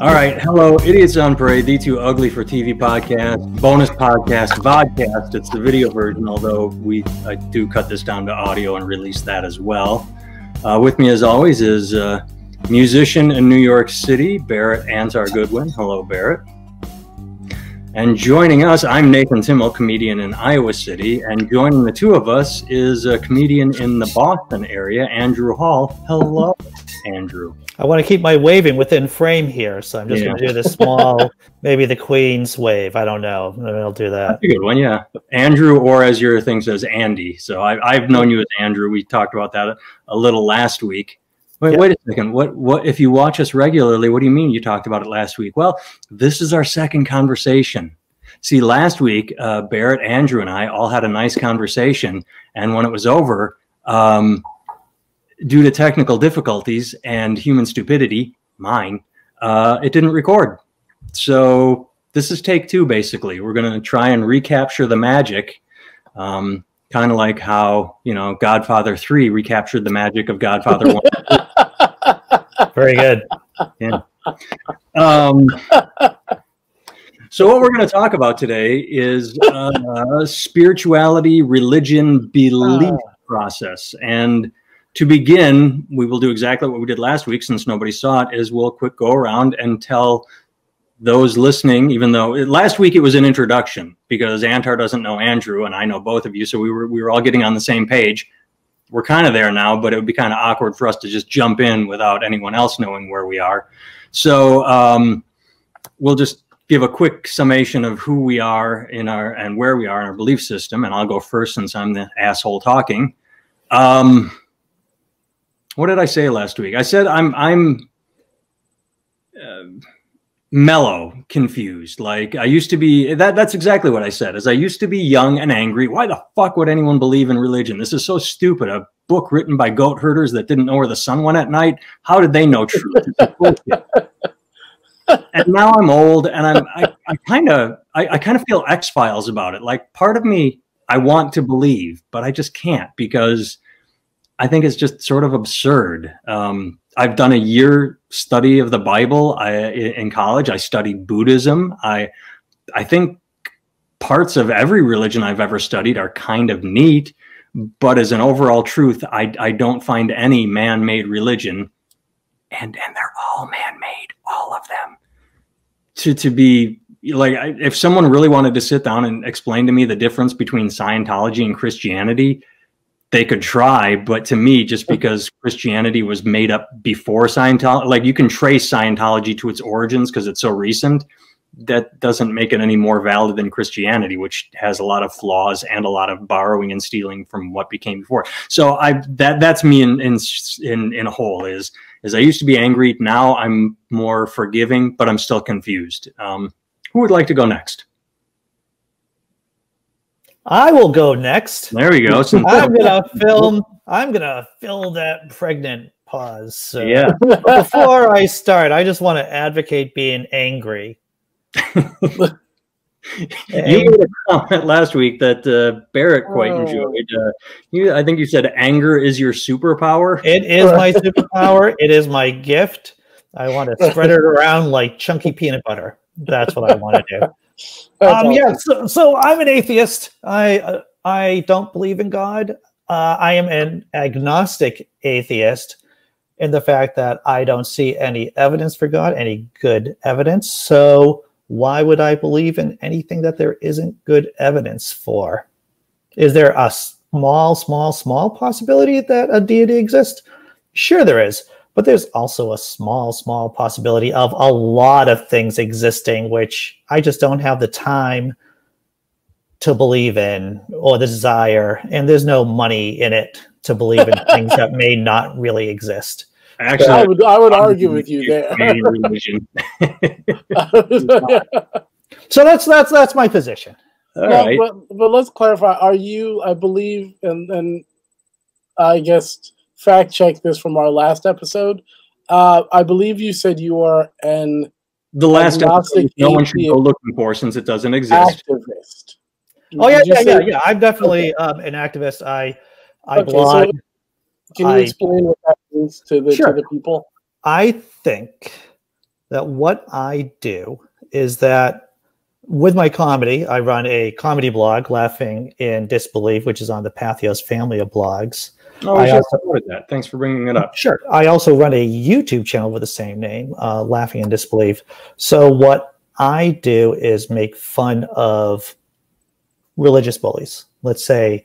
All right. Hello, Idiots on Parade, the too ugly for TV podcast, bonus podcast, vodcast. It's the video version, although we I do cut this down to audio and release that as well. Uh, with me, as always, is uh, musician in New York City, Barrett Antar Goodwin. Hello, Barrett. And joining us, I'm Nathan Timmel, comedian in Iowa City. And joining the two of us is a comedian in the Boston area, Andrew Hall. Hello, Andrew. I want to keep my waving within frame here, so I'm just yeah. going to do this small, maybe the Queen's wave. I don't know. I'll do that. That's a good one, yeah. Andrew, or as your thing says, Andy. So I, have known you as Andrew. We talked about that a, a little last week. Wait, yep. wait a second. What what if you watch us regularly, what do you mean you talked about it last week? Well, this is our second conversation. See, last week, uh, Barrett, Andrew, and I all had a nice conversation. And when it was over, um, due to technical difficulties and human stupidity, mine, uh, it didn't record. So this is take two, basically. We're going to try and recapture the magic. Um, kind of like how you know Godfather Three recaptured the magic of Godfather One. Very good. Yeah. Um, so what we're going to talk about today is uh, spirituality, religion, belief uh. process, and to begin, we will do exactly what we did last week, since nobody saw it. Is we'll quick go around and tell those listening, even though last week it was an introduction because Antar doesn't know Andrew and I know both of you, so we were we were all getting on the same page. We're kind of there now, but it would be kind of awkward for us to just jump in without anyone else knowing where we are. So um, we'll just give a quick summation of who we are in our and where we are in our belief system, and I'll go first since I'm the asshole talking. Um, what did I say last week? I said I'm I'm. Uh, mellow confused. Like i used to be that that's exactly what i said as i used to be young and angry. Why the fuck would anyone believe in religion? This is so stupid. A book written by goat herders that didn't know where the sun went at night? How did they know truth? And now i'm old and i'm i kind of I, I kind of feel x files about it. Like part of me i want to believe but i just can't because i think it's just sort of absurd um, I've done a year study of the Bible I, in college. I studied Buddhism. I I think parts of every religion I've ever studied are kind of neat, but as an overall truth, I, I don't find any man-made religion, and and they're all man-made, all of them, to to be like if someone really wanted to sit down and explain to me the difference between Scientology and Christianity, they could try, but to me, just because Christianity was made up before Scientology, like you can trace Scientology to its origins because it's so recent, that doesn't make it any more valid than Christianity, which has a lot of flaws and a lot of borrowing and stealing from what became before. So I that that's me in in in, in a whole is is I used to be angry. Now I'm more forgiving, but I'm still confused. Um, who would like to go next? I will go next. There we go. I'm gonna film. I'm gonna fill that pregnant pause. So yeah. before I start, I just want to advocate being angry. you made a comment last week that uh, Barrett quite oh. enjoyed. Uh, you, I think you said anger is your superpower. It is my superpower. it is my gift. I want to spread it around like chunky peanut butter. That's what I want to do. Um, yeah, so, so, I'm an atheist. I uh, I don't believe in God. Uh, I am an agnostic atheist in the fact that I don't see any evidence for God, any good evidence. So why would I believe in anything that there isn't good evidence for? Is there a small, small, small possibility that a deity exists? Sure, there is. But there's also a small, small possibility of a lot of things existing, which I just don't have the time to believe in or the desire. And there's no money in it to believe in things that may not really exist. Actually, I would, I would argue with you there. so that's that's that's my position. All no, right. but, but let's clarify. Are you? I believe, and and I guess fact check this from our last episode. Uh, I believe you said you are an the last episode. No one should go looking for since it doesn't exist. Activist. Oh yeah, yeah, yeah, yeah. I'm definitely okay. um, an activist. I I okay, blog. So can you I, explain what that means to the sure. to the people? I think that what I do is that with my comedy, I run a comedy blog, Laughing in Disbelief, which is on the Patheos family of blogs. Oh, I also, that. Thanks for bringing it up. Sure. I also run a YouTube channel with the same name, uh, Laughing in Disbelief. So what I do is make fun of religious bullies. Let's say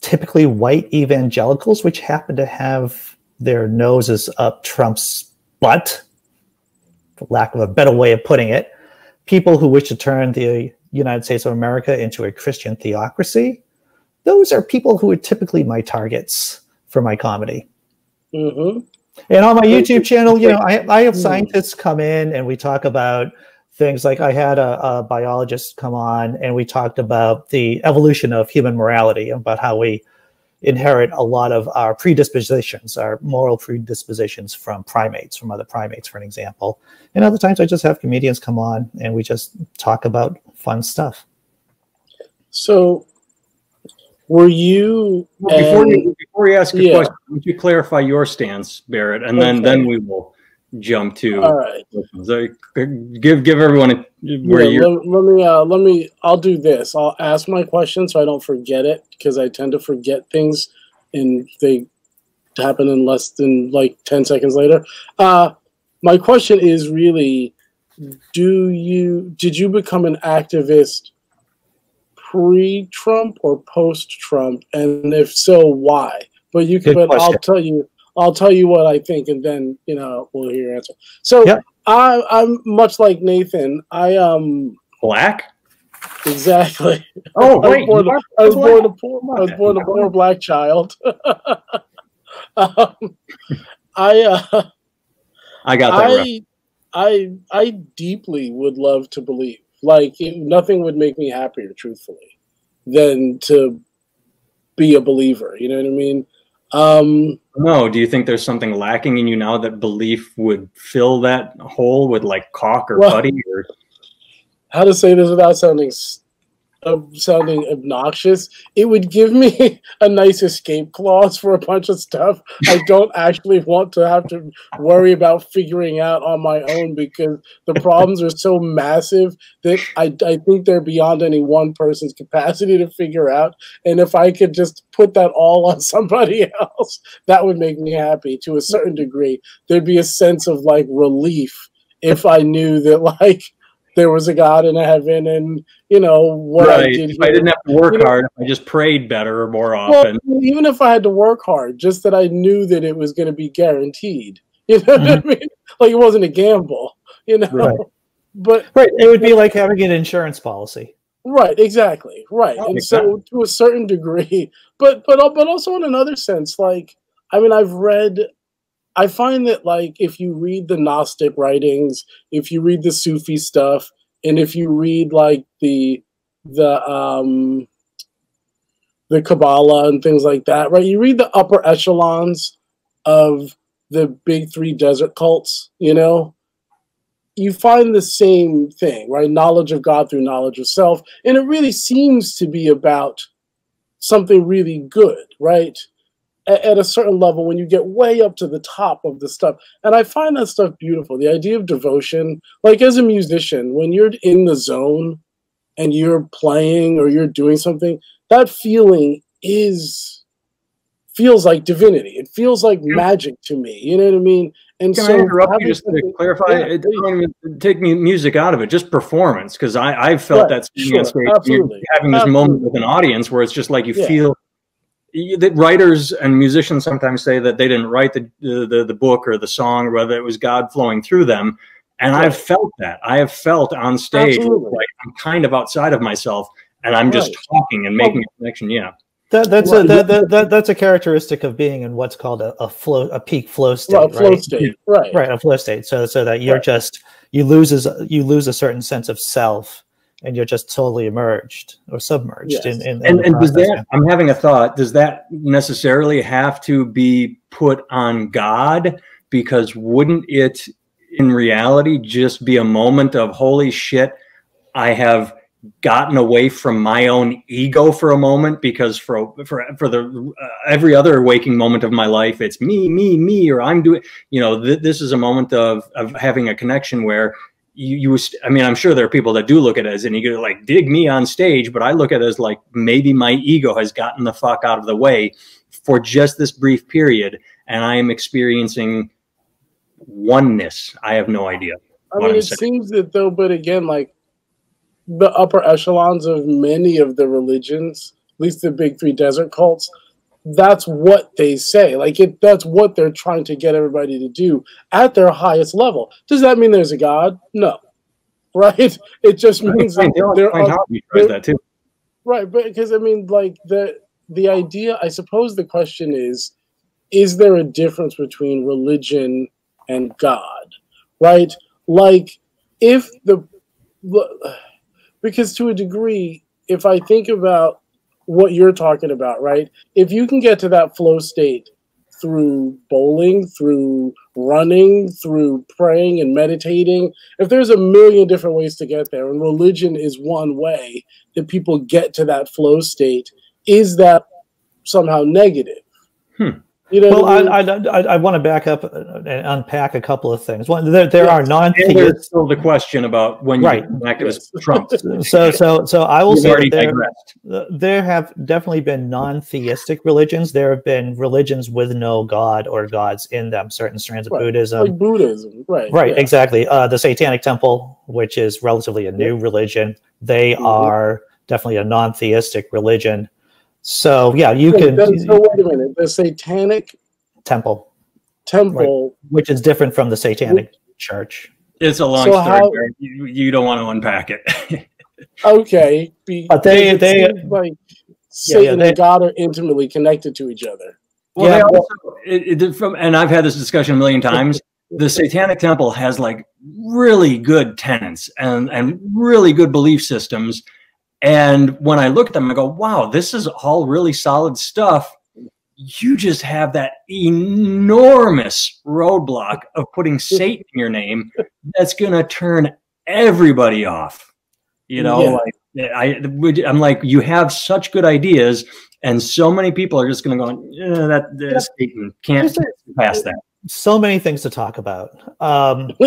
typically white evangelicals, which happen to have their noses up Trump's butt, for lack of a better way of putting it. People who wish to turn the United States of America into a Christian theocracy those are people who are typically my targets for my comedy. Mm-hmm. And on my YouTube channel, you know, I, I have scientists come in and we talk about things like I had a, a, biologist come on and we talked about the evolution of human morality, about how we inherit a lot of our predispositions, our moral predispositions from primates, from other primates, for an example. And other times I just have comedians come on and we just talk about fun stuff. So were you well, before you before you ask a yeah. question? Would you clarify your stance, Barrett, and then okay. then we will jump to all right. So give give everyone a, where yeah, let, let, me uh, let me. I'll do this. I'll ask my question so I don't forget it because I tend to forget things and they happen in less than like ten seconds later. Uh, my question is really: Do you did you become an activist? pre-Trump or post-Trump, and if so, why? But you can. Good but question. I'll tell you. I'll tell you what I think, and then you know we'll hear your answer. So yep. I, I'm much like Nathan. I um black. Exactly. Oh wait, I was born, I was born a poor. I was born a poor black child. um, I uh, I got that. I, right. I I deeply would love to believe like it, nothing would make me happier, truthfully, than to be a believer. You know what I mean? Um, no. Do you think there's something lacking in you now that belief would fill that hole with like cock or well, putty or? How to say this without sounding of sounding obnoxious, it would give me a nice escape clause for a bunch of stuff I don't actually want to have to worry about figuring out on my own because the problems are so massive that I, I think they're beyond any one person's capacity to figure out. And if I could just put that all on somebody else, that would make me happy to a certain degree. There'd be a sense of like relief if I knew that like there was a God in heaven, and you know what right. I did. Here. I didn't have to work you hard. Know, I just prayed better or more often. Well, even if I had to work hard, just that I knew that it was going to be guaranteed. You know mm-hmm. what I mm-hmm. mean? Like it wasn't a gamble. You know. Right. But right, it would be like having an insurance policy. Right, exactly. Right. and so that. to a certain degree, but but but also in another sense, like I mean, I've read I find that like if you read the Gnostic writings, if you read the Sufi stuff, and if you read like the the um the Kabbalah and things like that, right? You read the upper echelons of the big three desert cults, you know, you find the same thing, right? Knowledge of God through knowledge of self. And it really seems to be about something really good, right? At, at a certain level when you get way up to the top of the stuff. And I find that stuff beautiful. The idea of devotion, like as a musician, when you're in the zone and you're playing or you're doing something, that feeling is feels like divinity. It feels like magic to me. You know what I mean? And Can so I interrupt you just to clarify? Yeah, it doesn't even um, take music out of it, just performance. Because I I've felt right, that sure, having this moment with an audience where it's just like you yeah. feel the writers and musicians sometimes say that they didn't write the, the, the book or the song, or whether it was God flowing through them. And right. I've felt that. I have felt on stage like I'm kind of outside of myself, and I'm just talking and making well, a connection. Yeah. That, that's well, a that, that, that, that's a characteristic of being in what's called a, a flow a peak flow state, well, flow right? state, right? Right, a flow state. So so that you're right. just you lose you lose a certain sense of self and you're just totally immersed or submerged yes. in, in, in and, and does that i'm having a thought does that necessarily have to be put on god because wouldn't it in reality just be a moment of holy shit i have gotten away from my own ego for a moment because for for for the uh, every other waking moment of my life it's me me me or i'm doing you know th- this is a moment of of having a connection where you, you i mean i'm sure there are people that do look at it as an ego like dig me on stage but i look at it as like maybe my ego has gotten the fuck out of the way for just this brief period and i am experiencing oneness. I have no idea i mean it seems that though but again like the upper echelons of many of the religions, at least the big three desert cults, that's what they say. Like it that's what they're trying to get everybody to do at their highest level. Does that mean there's a God? No. Right? It just means that they're, they're, that too. Right, but because I mean like the the idea I suppose the question is is there a difference between religion and God? Right? Like if the because to a degree, if I think about what you're talking about, right? If you can get to that flow state through bowling, through running, through praying and meditating, if there's a million different ways to get there, and religion is one way that people get to that flow state, is that somehow negative? Hmm. You know, well, I, I, I, I, want to back up and unpack a couple of things. One, there, there are non There's still the question about when right. you activist Trump. so, so, so I will You've say there, there have definitely been non-theistic religions. There have been religions with no god or gods in them. Certain strands of right. Buddhism, like Buddhism, right? Right, yeah. exactly. Uh, the Satanic Temple, which is relatively a new yeah. religion, they mm-hmm. are definitely a non-theistic religion so yeah, you can. So wait a minute. The Satanic Temple. Temple, right, which is different from the Satanic Church. It's a long so story. How, you, you don't want to unpack it. okay, but they they like Satan yeah, yeah, they, and God are intimately connected to each other. Well, yeah, also, it, it, from and I've had this discussion a million times. the Satanic Temple has like really good tenets and and really good belief systems and when I look at them, I go, wow, this is all really solid stuff. You just have that enormous roadblock of putting Satan in your name that's going to turn everybody off. You know, yeah. like I, I'm like, you have such good ideas, and so many people are just going to go, eh, that, that Satan can't pass that so many things to talk about. Um,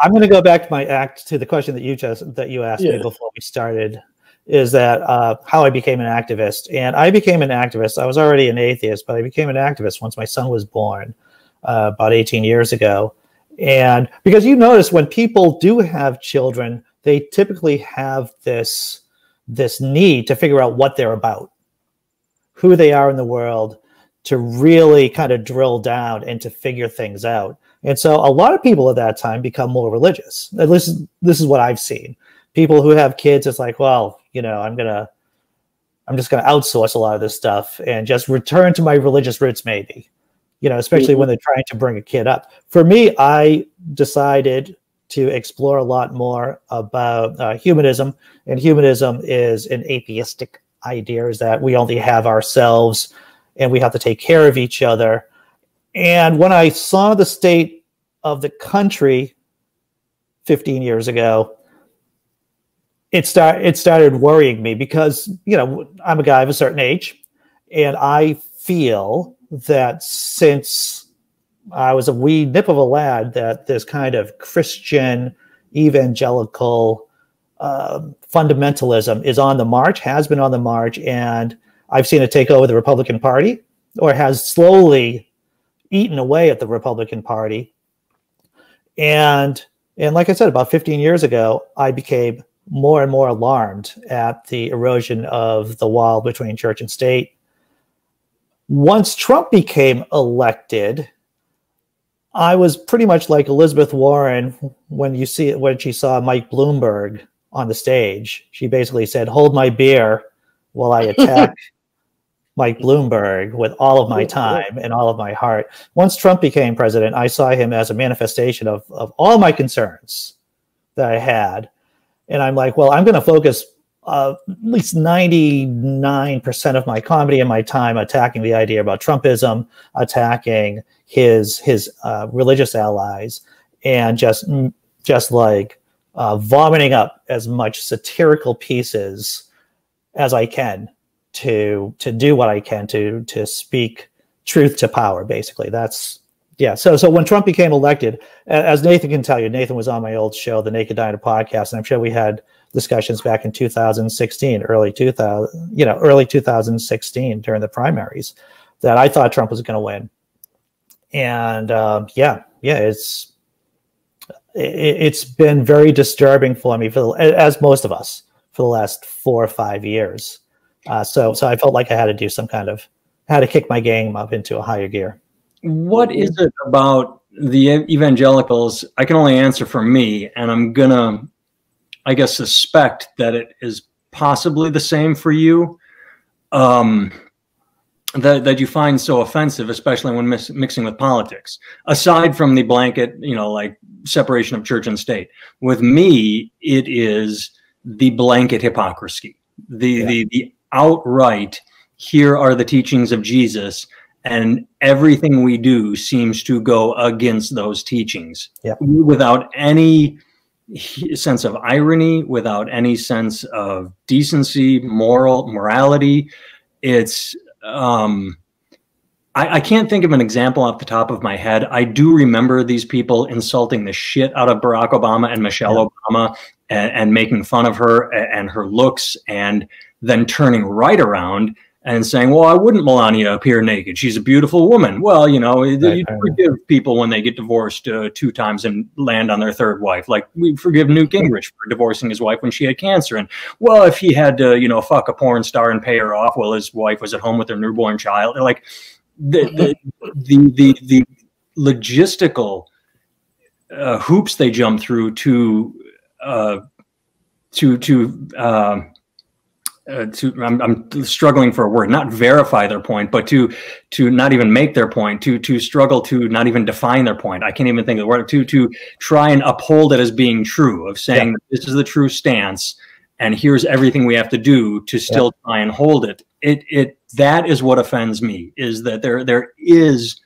I'm going to go back to my act to the question that you just that you asked yeah. me before we started is that uh, how I became an activist. And I became an activist. I was already an atheist, but I became an activist once my son was born uh, about 18 years ago. And because you notice when people do have children, they typically have this this need to figure out what they're about, who they are in the world, to really kind of drill down and to figure things out. And so a lot of people at that time become more religious. At least this is what I've seen. People who have kids, it's like, well, you know, I'm gonna, I'm just gonna outsource a lot of this stuff and just return to my religious roots, maybe. You know, especially mm-hmm. when they're trying to bring a kid up. For me, I decided to explore a lot more about uh, humanism, and humanism is an atheistic idea: is that we only have ourselves, and we have to take care of each other. And when I saw the state of the country 15 years ago, it start it started worrying me because you know I'm a guy of a certain age, and I feel that since I was a wee nip of a lad, that this kind of Christian evangelical uh, fundamentalism is on the march, has been on the march, and I've seen it take over the Republican Party, or has slowly eaten away at the Republican Party. And and like I said, about 15 years ago, I became more and more alarmed at the erosion of the wall between church and state. Once Trump became elected, I was pretty much like Elizabeth Warren when you see when she saw Mike Bloomberg on the stage. She basically said, "Hold my beer while I attack Mike Bloomberg with all of my time and all of my heart." Once Trump became president, I saw him as a manifestation of of all my concerns that I had and I'm like, well, I'm going to focus uh, at least 99% of my comedy and my time attacking the idea about Trumpism, attacking his his uh, religious allies, and just just like uh, vomiting up as much satirical pieces as I can to to do what I can to to speak truth to power. Basically, that's yeah. So so when Trump became elected, as Nathan can tell you, Nathan was on my old show, the Naked Diner podcast, and I'm sure we had discussions back in 2016, early 2000, you know, early 2016 during the primaries, that I thought Trump was going to win. And uh, yeah, yeah, it's it, has been very disturbing for me for the, as most of us for the last four or five years. Uh, so so I felt like I had to do some kind of had to kick my game up into a higher gear. What is it about the evangelicals? I can only answer for me, and I'm gonna, I guess, suspect that it is possibly the same for you. Um, that, that you find so offensive, especially when mis- mixing with politics, aside from the blanket, you know, like separation of church and state. With me, it is the blanket hypocrisy, the yeah. the the outright. Here are the teachings of Jesus, and everything we do seems to go against those teachings, yeah. without any sense of irony, without any sense of decency, moral morality. It's um, I, I, can't think of an example off the top of my head. I do remember these people insulting the shit out of Barack Obama and Michelle yeah. Obama and, and, making fun of her and her looks, and then turning right around and saying, "Well, I wouldn't Melania appear naked. She's a beautiful woman." Well, you know, right. you forgive people when they get divorced uh, two times and land on their third wife. Like we forgive Newt Gingrich for divorcing his wife when she had cancer. And well, if he had to, you know, fuck a porn star and pay her off while his wife was at home with their newborn child, like the the the the, the logistical uh, hoops they jump through to uh, to to uh, to I'm, I'm, struggling for a word not verify their point but to to not even make their point to to struggle to not even define their point i can't even think of the word to to try and uphold it as being true of saying yeah. this is the true stance and here's everything we have to do to still yeah. try and hold it it it that is what offends me is that there there is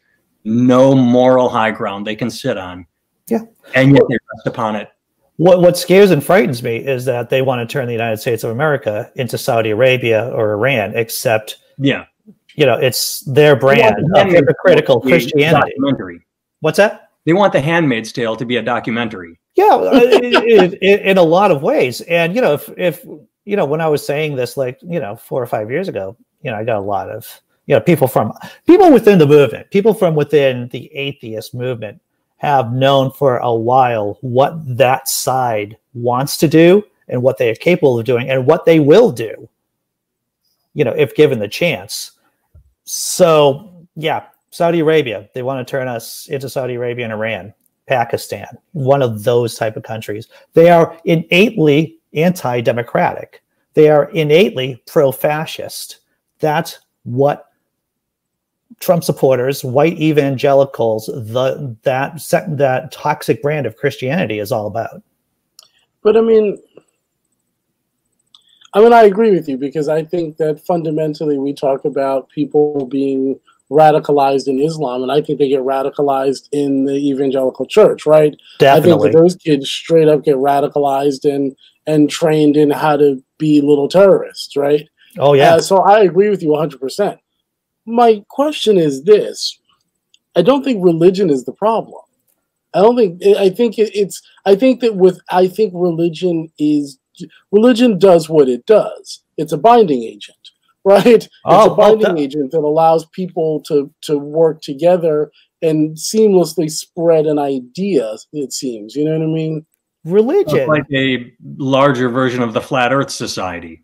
no moral high ground they can sit on yeah and yet they rest upon it what what scares and frightens me is that they want to turn the United States of America into Saudi Arabia or Iran, except yeah, you know, it's their brand of hypocritical Christianity. Documentary. What's that? They want the Handmaid's Tale to be a documentary. Yeah, in, in, in, a lot of ways. And you know, if if you know, when I was saying this, like you know, four or five years ago, you know, I got a lot of you know people from people within the movement, people from within the atheist movement have known for a while what that side wants to do and what they are capable of doing and what they will do you know if given the chance. So yeah saudi arabia they want to turn us into saudi arabia and iran pakistan one of those type of countries. They are innately anti-democratic. They are innately pro-fascist. That's what Trump supporters, white evangelicals, the that that toxic brand of Christianity is all about. But I mean, I mean, I agree with you because I think that fundamentally we talk about people being radicalized in Islam, and I think they get radicalized in the evangelical church, right? Definitely. I think that those kids straight up get radicalized and and trained in how to be little terrorists, right? Oh yeah. Uh, so I agree with you 100. percent my question is this I don't think religion is the problem. I don't think I think it's I think that with I think religion is religion does what it does. It's a binding agent, right? It's oh, a binding agent that allows people to to work together and seamlessly spread an idea. It seems, you know what I mean? Religion, like a larger version of the flat Earth Society.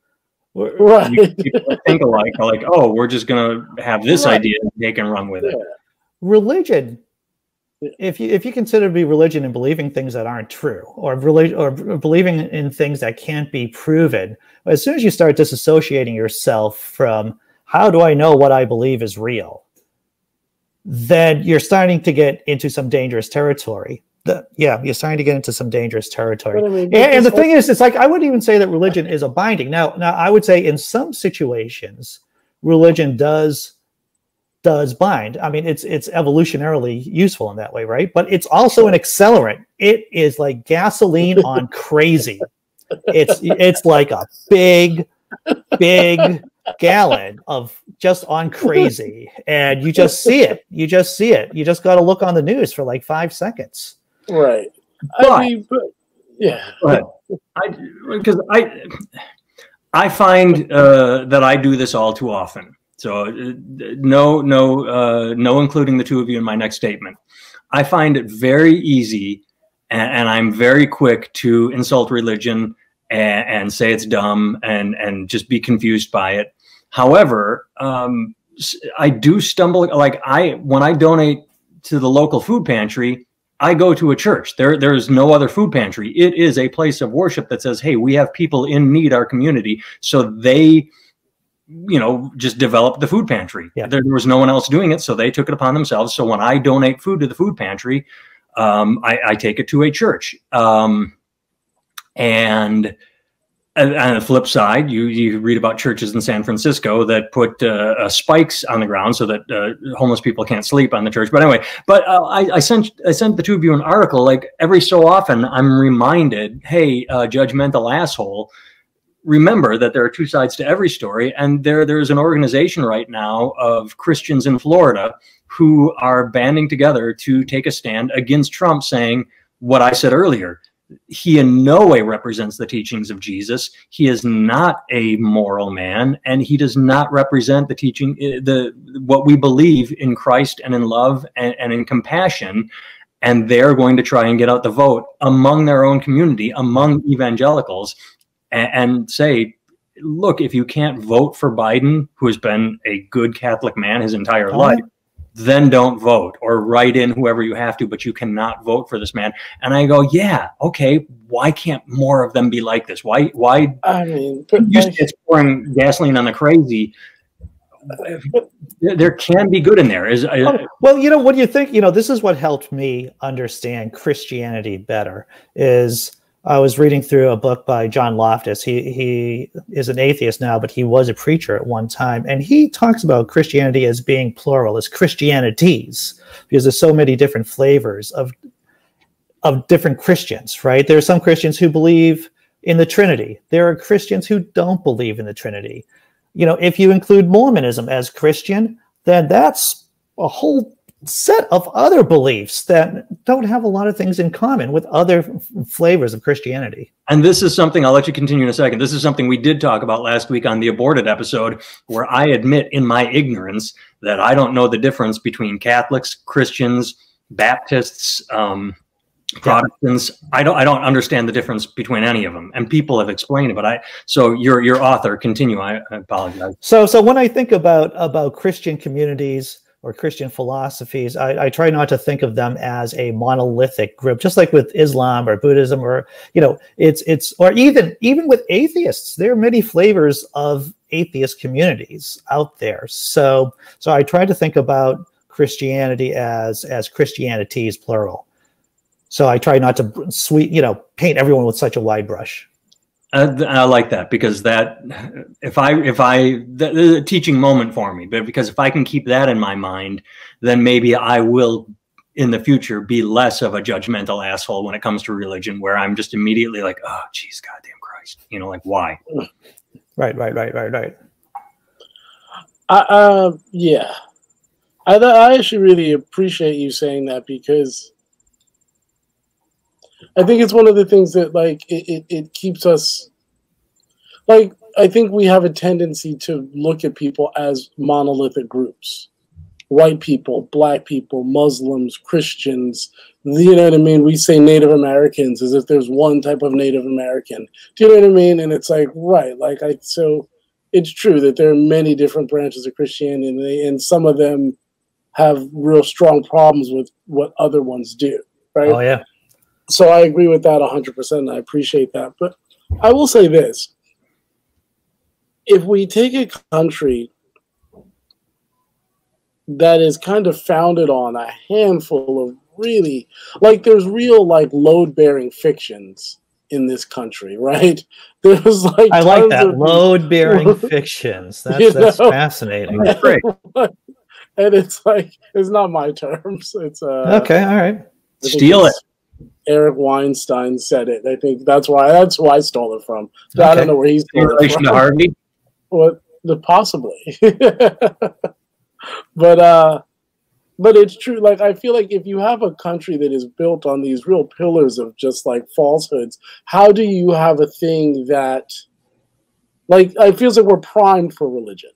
Right. People think alike are like, oh, we're just going to have this right. idea and they can run with it. Religion. If you if you consider to be religion and believing things that aren't true, or religion or believing in things that can't be proven, as soon as you start disassociating yourself from how do I know what I believe is real, then you're starting to get into some dangerous territory the, yeah, you're starting to get into some dangerous territory. I mean, and, and, the thing is, it's like I wouldn't even say that religion is a binding. Now, now I would say in some situations, religion does does bind. I mean, it's it's evolutionarily useful in that way, right? But it's also an accelerant. It is like gasoline on crazy. It's it's like a big, big gallon of just on crazy, and you just see it. You just see it. You just got to look on the news for like five seconds. Right. But, I mean, but yeah. I because I I find uh, that I do this all too often. So uh, no, no, uh, no, including the two of you in my next statement. I find it very easy, and, and I'm very quick to insult religion and, and, say it's dumb and and just be confused by it. However, um, I do stumble like I when I donate to the local food pantry. I go to a church. There, there is no other food pantry. It is a place of worship that says, "Hey, we have people in need, our community." So they, you know, just developed the food pantry. Yeah. There, there, was no one else doing it, so they took it upon themselves. So when I donate food to the food pantry, um, I, I, take it to a church. Um, and on the flip side, you you read about churches in San Francisco that put uh, uh, spikes on the ground so that uh, homeless people can't sleep on the church. But anyway, but uh, I, I, sent I sent the two of you an article. Like every so often, I'm reminded, hey, uh, judgmental asshole. Remember that there are two sides to every story, and there there's an organization right now of Christians in Florida who are banding together to take a stand against Trump, saying what I said earlier he in no way represents the teachings of Jesus. He is not a moral man, and he does not represent the teaching, eh, the what we believe in Christ and in love and, and in compassion. And they're going to try and get out the vote among their own community, among evangelicals, and, and say, look, if you can't vote for Biden, who has been a good Catholic man his entire life, then don't vote or write in whoever you have to, but you cannot vote for this man. And I go, yeah, okay. Why can't more of them be like this? Why? Why? I mean, it's pouring gasoline on the crazy. There can be good in there. Is uh, oh, well, you know, what do you think? You know, this is what helped me understand Christianity better. Is I was reading through a book by John Loftus. He he is an atheist now, but he was a preacher at one time, and he talks about Christianity as being plural, as Christianities, because there's so many different flavors of of different Christians. Right? There are some Christians who believe in the Trinity. There are Christians who don't believe in the Trinity. You know, if you include Mormonism as Christian, then that's a whole set of other beliefs that don't have a lot of things in common with other flavors of Christianity. And this is something I'll let you continue in a second. This is something we did talk about last week on the aborted episode, where I admit in my ignorance that I don't know the difference between Catholics, Christians, Baptists, um, Protestants. I don't I don't understand the difference between any of them. And people have explained it, but I so your your author continue. I, I apologize. So so when I think about about Christian communities, or Christian philosophies, I, I, try not to think of them as a monolithic group, just like with Islam or Buddhism, or you know, it's it's or even even with atheists, there are many flavors of atheist communities out there. So so I try to think about Christianity as as Christianities plural. So I try not to sweet you know paint everyone with such a wide brush. Uh, I like that because that if I if I that is a teaching moment for me, but because if I can keep that in my mind, then maybe I will in the future be less of a judgmental asshole when it comes to religion, where I'm just immediately like, oh, geez, goddamn Christ, you know, like why? Right, right, right, right, right. Uh, uh yeah, I I actually really appreciate you saying that because I think it's one of the things that like it, it, it keeps us like I think we have a tendency to look at people as monolithic groups. White people, black people, Muslims, Christians, you know what I mean? We say Native Americans as if there's one type of Native American. Do you know what I mean? And it's like, right, like I so it's true that there are many different branches of Christianity and, some of them have real strong problems with what other ones do. Right. Oh yeah so I agree with that 100%. I appreciate that. But I will say this if we take a country that is kind of founded on a handful of really, like, there's real, like, load bearing fictions in this country, right? There's like I like that load bearing fictions. That's, that's fascinating. That's great. and it's like it's not my terms. It's uh okay, all right. Steal it. Eric Weinstein said it. I think that's why that's who I stole it from. Okay. I don't know where he's in relation to Harvey. What the possibly, but uh, but it's true. Like I feel like if you have a country that is built on these real pillars of just like falsehoods, how do you have a thing that, like, it feels like we're primed for religion.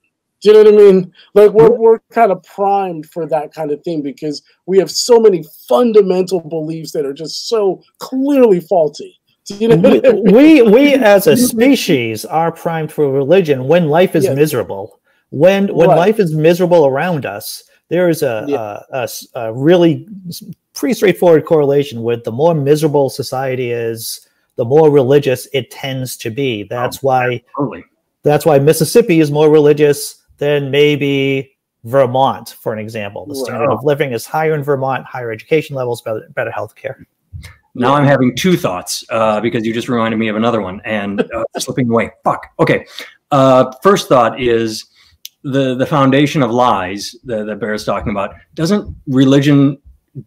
Do you know what I mean? Like we're we're kind of primed for that kind of thing because we have so many fundamental beliefs that are just so clearly faulty. You know we, I mean? we, we as a species are primed for religion when life is yes. miserable. When when right. life is miserable around us, there is a, yeah. a, a, a really pretty straightforward correlation with the more miserable society is, the more religious it tends to be. That's oh, why absolutely. that's why Mississippi is more religious than maybe Vermont, for an example. The standard wow. of living is higher in Vermont, higher education levels, better, better health care. Now I'm having two thoughts uh, because you just reminded me of another one and uh, slipping away. Fuck. Okay. Uh, first thought is the the foundation of lies that, that Bear's talking about. Doesn't religion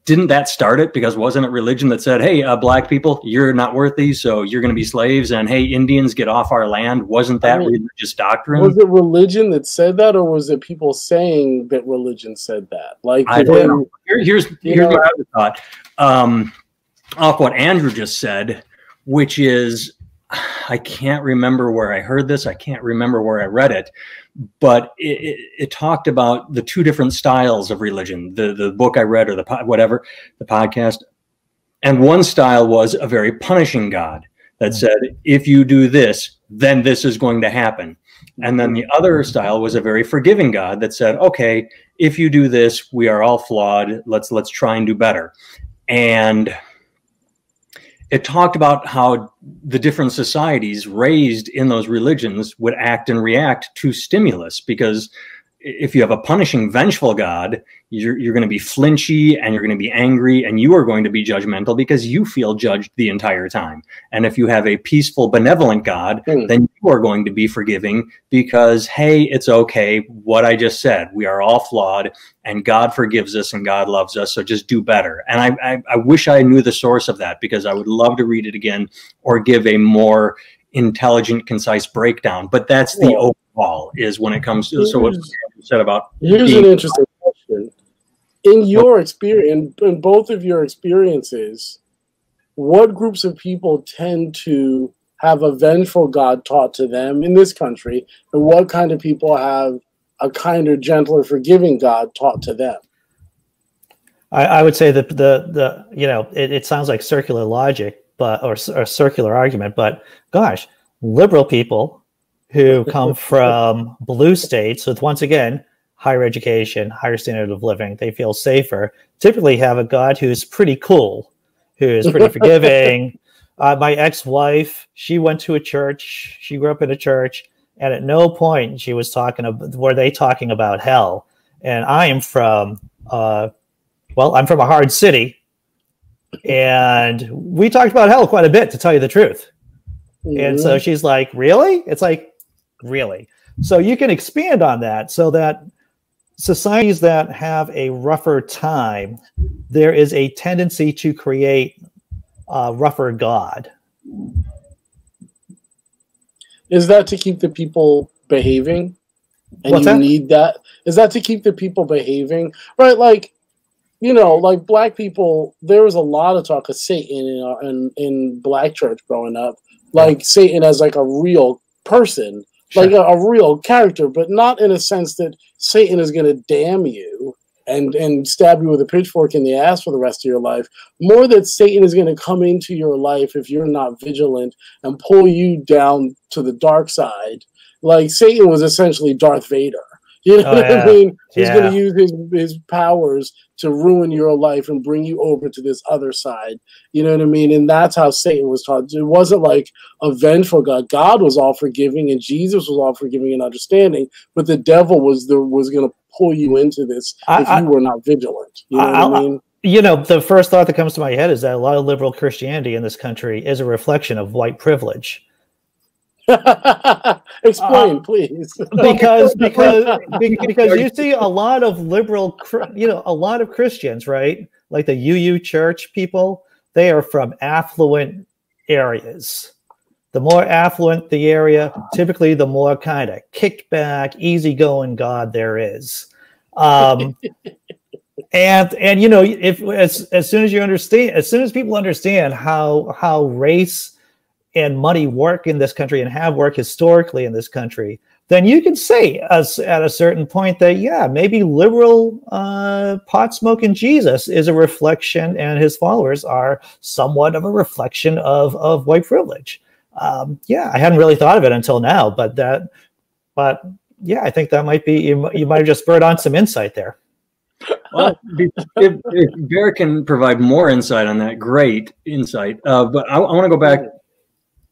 didn't that start it? Because wasn't it religion that said, "Hey, uh, black people, you're not worthy, so you're going to be slaves," and "Hey, Indians, get off our land"? Wasn't that I mean, religious doctrine? Was it religion that said that, or was it people saying that religion said that? Like, I don't know. Here, here's here's know, what I thought. Um, off what Andrew just said, which is, I can't remember where I heard this. I can't remember where I read it, but it, it, it, talked about the two different styles of religion the the book i read or the whatever the podcast and one style was a very punishing god that mm-hmm. said if you do this then this is going to happen and then the other style was a very forgiving god that said okay if you do this we are all flawed let's let's try and do better and it talked about how the different societies raised in those religions would act and react to stimulus because if you have a punishing, vengeful God, you're, you're going to be flinchy and you're going to be angry and you are going to be judgmental because you feel judged the entire time. And if you have a peaceful, benevolent God, mm. then you are going to be forgiving because, hey, it's okay. What I just said, we are all flawed and God forgives us and God loves us. So just do better. And I, I, I wish I knew the source of that because I would love to read it again or give a more intelligent, concise breakdown. But that's the yeah. Overall is when it comes to so what you said about. Here's being, an interesting question: In your experience, in both of your experiences, what groups of people tend to have a vengeful God taught to them in this country, and what kind of people have a kinder, gentler, forgiving God taught to them? I, I would say that the the you know it, it sounds like circular logic, but or, a circular argument, but gosh, liberal people who come from blue states with once again higher education, higher standard of living, they feel safer. Typically, have a God who's pretty cool, who is pretty forgiving. Uh, my ex-wife, she went to a church. She grew up in a church, and at no point she was talking about were they talking about hell. And I am from, uh, well, I'm from a hard city, and we talked about hell quite a bit, to tell you the truth. Mm-hmm. And so mm-hmm. she's like, Really? It's like, Really? So you can expand on that so that societies that have a rougher time, there is a tendency to create a rougher God. Is that to keep the people behaving? And What's you that? need that? Is that to keep the people behaving? Right, like you know, like black people, there was a lot of talk of Satan in our, in, in black church growing up, like. Satan as like a real person, sure. like a, a, real character, but not in a sense that Satan is going to damn you and and stab you with a pitchfork in the ass for the rest of your life. More that Satan is going to come into your life if you're not vigilant and pull you down to the dark side. Like Satan was essentially Darth Vader. You know oh, what yeah. I mean? He's yeah. going to use his his powers to ruin your life and bring you over to this other side. You know what I mean? And that's how Satan was taught. It wasn't like a vengeful God. God was all forgiving and Jesus was all forgiving and understanding, but the devil was the was going to pull you into this I, if you were not vigilant. You know I, what I mean? You know, the first thought that comes to my head is that a lot of liberal Christianity in this country is a reflection of white privilege. Explain, uh, please. because because because you see a lot of liberal, you know, a lot of Christians, right? Like the UU Church people, they are from affluent areas. The more affluent the area, typically the more kind of kicked back, easygoing God there is. Um, and and you know, if as as soon as you understand, as soon as people understand how how race and money work in this country and have worked historically in this country, then you can say as, at a certain point that yeah, maybe liberal uh, pot smoking Jesus is a reflection, and his followers are somewhat of a reflection of of white privilege. Um, yeah, I hadn't really thought of it until now, but that, but yeah, I think that might be you, you might have just spurred on some insight there. Well, if, if Bear can provide more insight on that, great insight. Uh, but I, I want to go back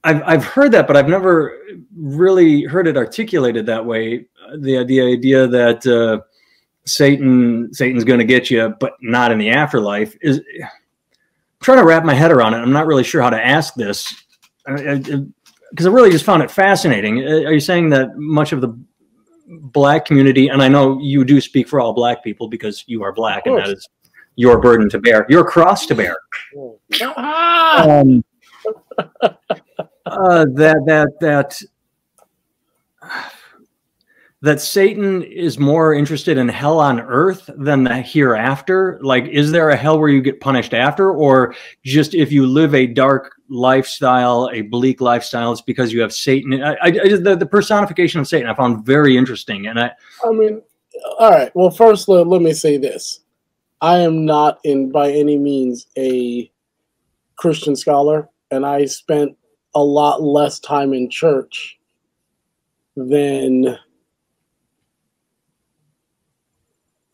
I've I've heard that, but I've never really heard it articulated that way. The the idea that uh, Satan Satan's going to get you, but not in the afterlife is I'm trying to wrap my head around it. I'm not really sure how to ask this because I, I, I really just found it fascinating. Are you saying that much of the black community, and I know you do speak for all black people because you are black, and that is your burden to bear, your cross to bear. um, uh, that that that that Satan is more interested in hell on earth than the hereafter? Like, is there a hell where you get punished after, or just if you live a dark lifestyle, a bleak lifestyle, it's because you have Satan? I, I, the, the personification of Satan I found very interesting, and I. I mean, all right. Well, first, let, let me say this: I am not in by any means a Christian scholar, and I spent a lot less time in church than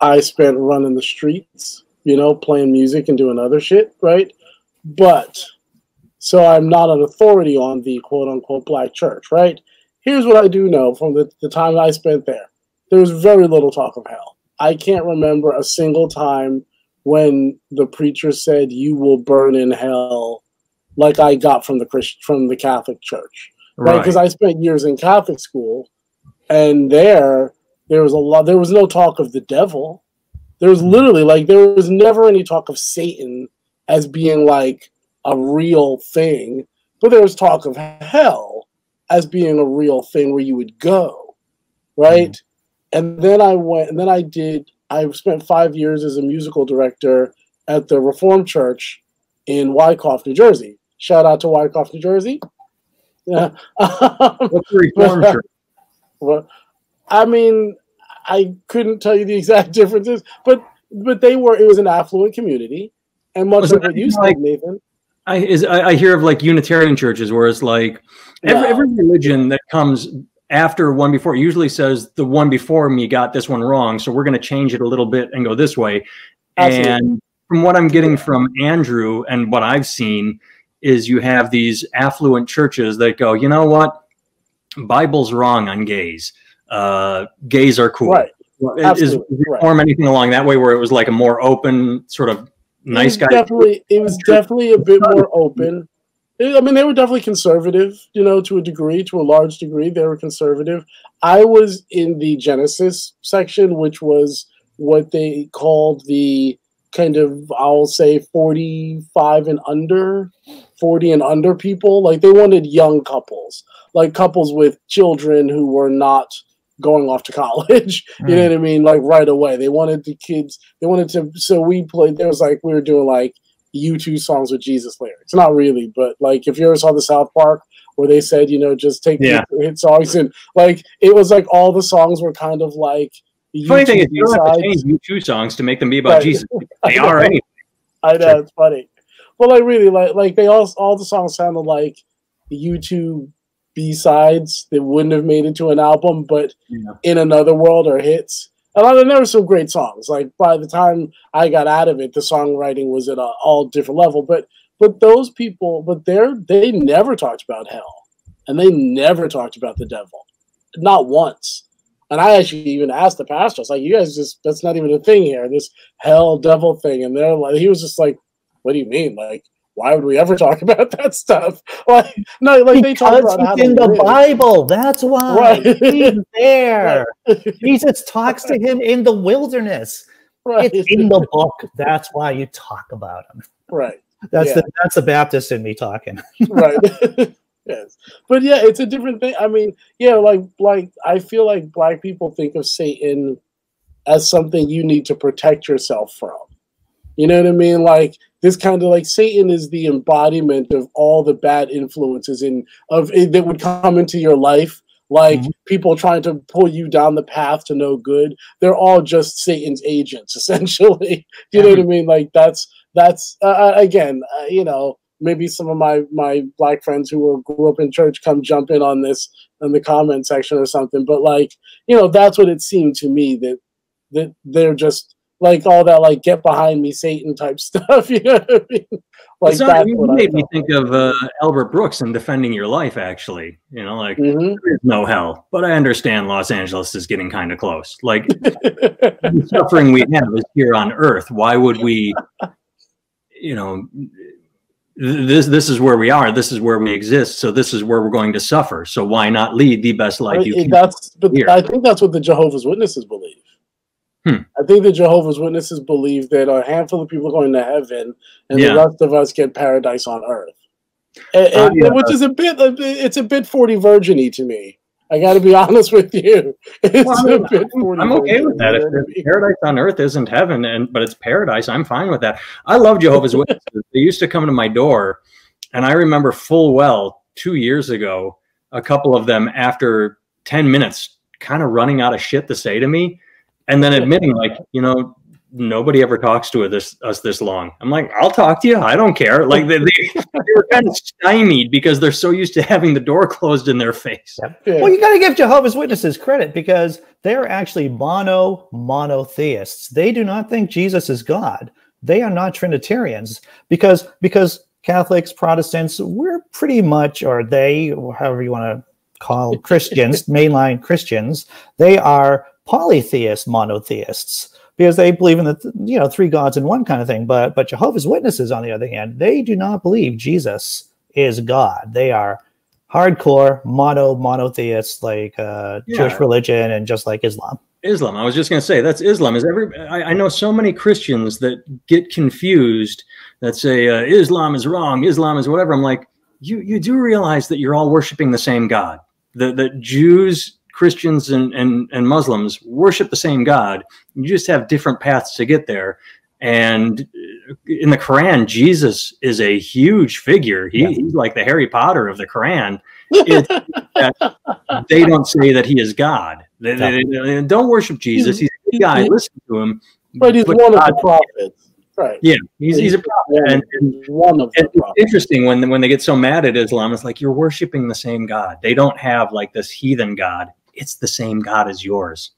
I spent running the streets, you know, playing music and doing other shit, right? But so I'm not an authority on the quote unquote black church, right? Here's what I do know from the, the time I spent there there was very little talk of hell. I can't remember a single time when the preacher said, You will burn in hell like I got from the Christ from the Catholic Church, right? Because right? I spent years in Catholic school, and there there was a lot. There was no talk of the devil. There was literally like there was never any talk of Satan as being like a real thing, but there was talk of hell as being a real thing where you would go, right? Mm. And then I went, and then I did. I spent five years as a musical director at the Reformed Church in Wyckoff, New Jersey. Shout out to Wyckoff, New Jersey. Yeah. What's the reform church? Well, I mean, I couldn't tell you the exact differences, but but they were. It was an affluent community, and much like what you said, Nathan. I is I, I, hear of like Unitarian churches where it's like every, every religion that comes after one before usually says the one before me got this one wrong, so we're going to change it a little bit and go this way. Absolutely. And from what I'm getting from Andrew and what I've seen, is you have these affluent churches that go, you know what, Bible's wrong on gays. Uh, gays are cool. Right. Is, reform right. anything along that way where it was like a more open sort of nice guy? Definitely, it was definitely a bit more open. I mean, they were definitely conservative, you know, to a degree, to a large degree, they were conservative. I was in the Genesis section, which was what they called the kind of I'll say 45 and under 40 and under people like they wanted young couples like couples with children who were not going off to college you know hmm. what I mean like right away they wanted the kids they wanted to so we played there was like we were doing like U2 songs with Jesus lyrics not really but like if you ever saw the South Park where they said you know just take yeah. hit songs and like it was like all the songs were kind of like the funny thing is, you don't have to change U2 songs to make them be about right. Jesus. They are anyway. I know it's funny. Well, I really like like they all all the songs sounded like the U2 B sides that wouldn't have made it to an album, but yeah. in another world are hits. And I, there were some great songs. Like by the time I got out of it, the songwriting was at a all different level. But but those people, but they're they never talked about hell, and they never talked about the devil, not once. And I actually even asked the pastor, I was like, you guys just, that's not even a thing here, this hell devil thing. And they're like, he was just like, what do you mean? Like, why would we ever talk about that stuff? Like, no, like they talk about it's in the live. Bible. That's why Right. he's there. Jesus talks to him in the wilderness. right, It's in the book. That's why you talk about him. right, That's Yeah. the that's the Baptist in me talking. right. yes, but yeah, it's a different thing. I mean, yeah, like like I feel like black people think of Satan as something you need to protect yourself from. You know what I mean? Like this kind of like Satan is the embodiment of all the bad influences in of that would come into your life. Like Mhm. people trying to pull you down the path to no good. They're all just Satan's agents, essentially. you know what I mean? Like that's that's uh, uh, again, uh, you know, maybe some of my my black friends who were grew up in church come jump in on this in the comment section or something. But like, you know, that's what it seemed to me that that they're just like all that like get behind me Satan type stuff. You know what I mean? Like not- that's you what made me think of uh, Albert Brooks and defending your life. Actually, you know, like Mhm. there is no hell, but I understand Los Angeles is getting kind of close. Like the suffering we have is here on Earth. Why would we, you know, this this is where we are. This is where we exist. So this is where we're going to suffer. So why not lead the best life you can? that's but here. I think that's what the Jehovah's Witnesses believe. Hmm. I think the Jehovah's Witnesses believe that a handful of people are going to heaven and Yeah. the rest of us get paradise on earth. And- Uh, and- yeah. Which is a bit it's a bit 40 virginy to me. I got to be honest with you. It's Well, I mean, a bit 40 I'm okay with that. If know what I if mean? paradise on earth isn't heaven, and but it's paradise, I'm fine with that. I love Jehovah's Witnesses. They used to come to my door, and I remember full well two years ago, a couple of them after ten minutes, kind of running out of shit to say to me, and then admitting like, you know, nobody ever talks to this us this long. I'm like, I'll talk to you. I don't care. Like they, they, they were kind of stymied because they're so used to having the door closed in their face. Yeah. Well, you got to give Jehovah's Witnesses credit because they're actually mono monotheists. They do not think Jesus is God. They are not Trinitarians because because Catholics, Protestants, we're pretty much, or they, or however you want to call Christians, mainline Christians, they are polytheist monotheists because they believe in the you know three gods in one kind of thing. But but Jehovah's Witnesses, on the other hand, they do not believe Jesus is God. They are hardcore mono monotheists like uh, Yeah. Jewish religion and just like Islam. Islam. I was just going to say that's Islam. Is every I, I know so many Christians that get confused that say uh, Islam is wrong, Islam is whatever. I'm like, you you do realize that you're all worshiping the same God. That that Jews, Christians, and and and Muslims worship the same God. You just have different paths to get there. And in the Quran, Jesus is a huge figure. He, Yeah. He's like the Harry Potter of the Quran. They don't say that he is God. They, they- they don't worship Jesus. He's a guy. Listen to him. But he's But one of the prophets. Right. Yeah, he's, he's a prophet. One, And, and one of the prophets. interesting when when they get so mad at Islam. It's like you're worshiping the same God. They don't have like this heathen God. It's the same God as yours,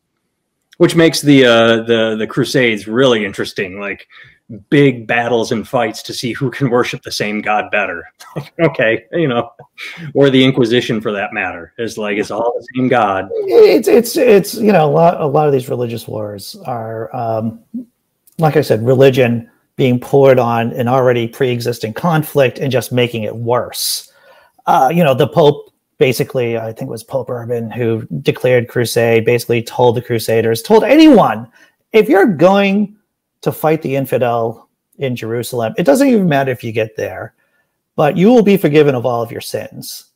which makes the uh, the the Crusades really interesting. Like big battles and fights to see who can worship the same God better. okay, you know, or the Inquisition for that matter. It's like it's all the same God. It's it's it's you know a lot a lot of these religious wars are um, like I said, religion being poured on an already pre-existing conflict and just making it worse. Uh, you know, the Pope basically, I think it was Pope Urban who declared crusade, basically told the Crusaders, told anyone, if you're going to fight the infidel in Jerusalem, it doesn't even matter if you get there, but you will be forgiven of all of your sins.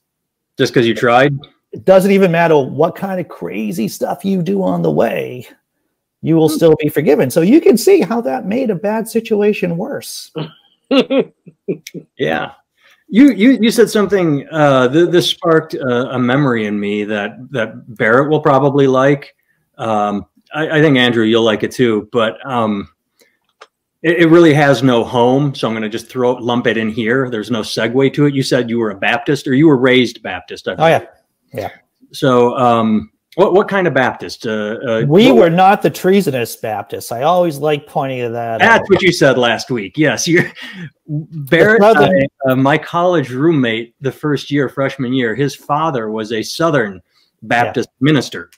Just because you tried. It doesn't even matter what kind of crazy stuff you do on the way, you will hmm. still be forgiven. So you can see how that made a bad situation worse. Yeah. You, you you said something uh, th- this sparked uh, a memory in me that that Barrett will probably like. Um, I, I think Andrew you'll like it too, but um, it, it really has no home, so I'm going to just throw it, lump it in here. There's no segue to it. You said you were a Baptist, or you were raised Baptist. I Oh yeah, yeah, So um, what what kind of Baptist? Uh, uh, we were not the treasonous Baptists. I always like pointing to that. out. That's what you said last week. Yes, you Barrett, I, uh, my college roommate, the first year, freshman year, his father was a Southern Baptist minister,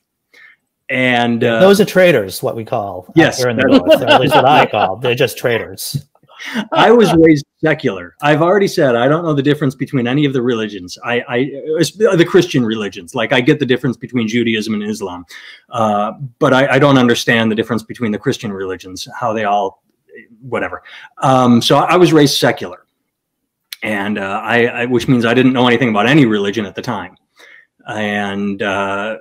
and uh, Those are traitors, what we call. out Yes, here in the north, or at least what I call. They're just traitors. I was raised secular. I've already said I don't know the difference between any of the religions. I, I the Christian religions. Like I get the difference between Judaism and Islam, uh, but I, I, don't understand the difference between the Christian religions. How they all, whatever. Um, so I was raised secular, and uh, I, I, which means I didn't know anything about any religion at the time, and. Uh,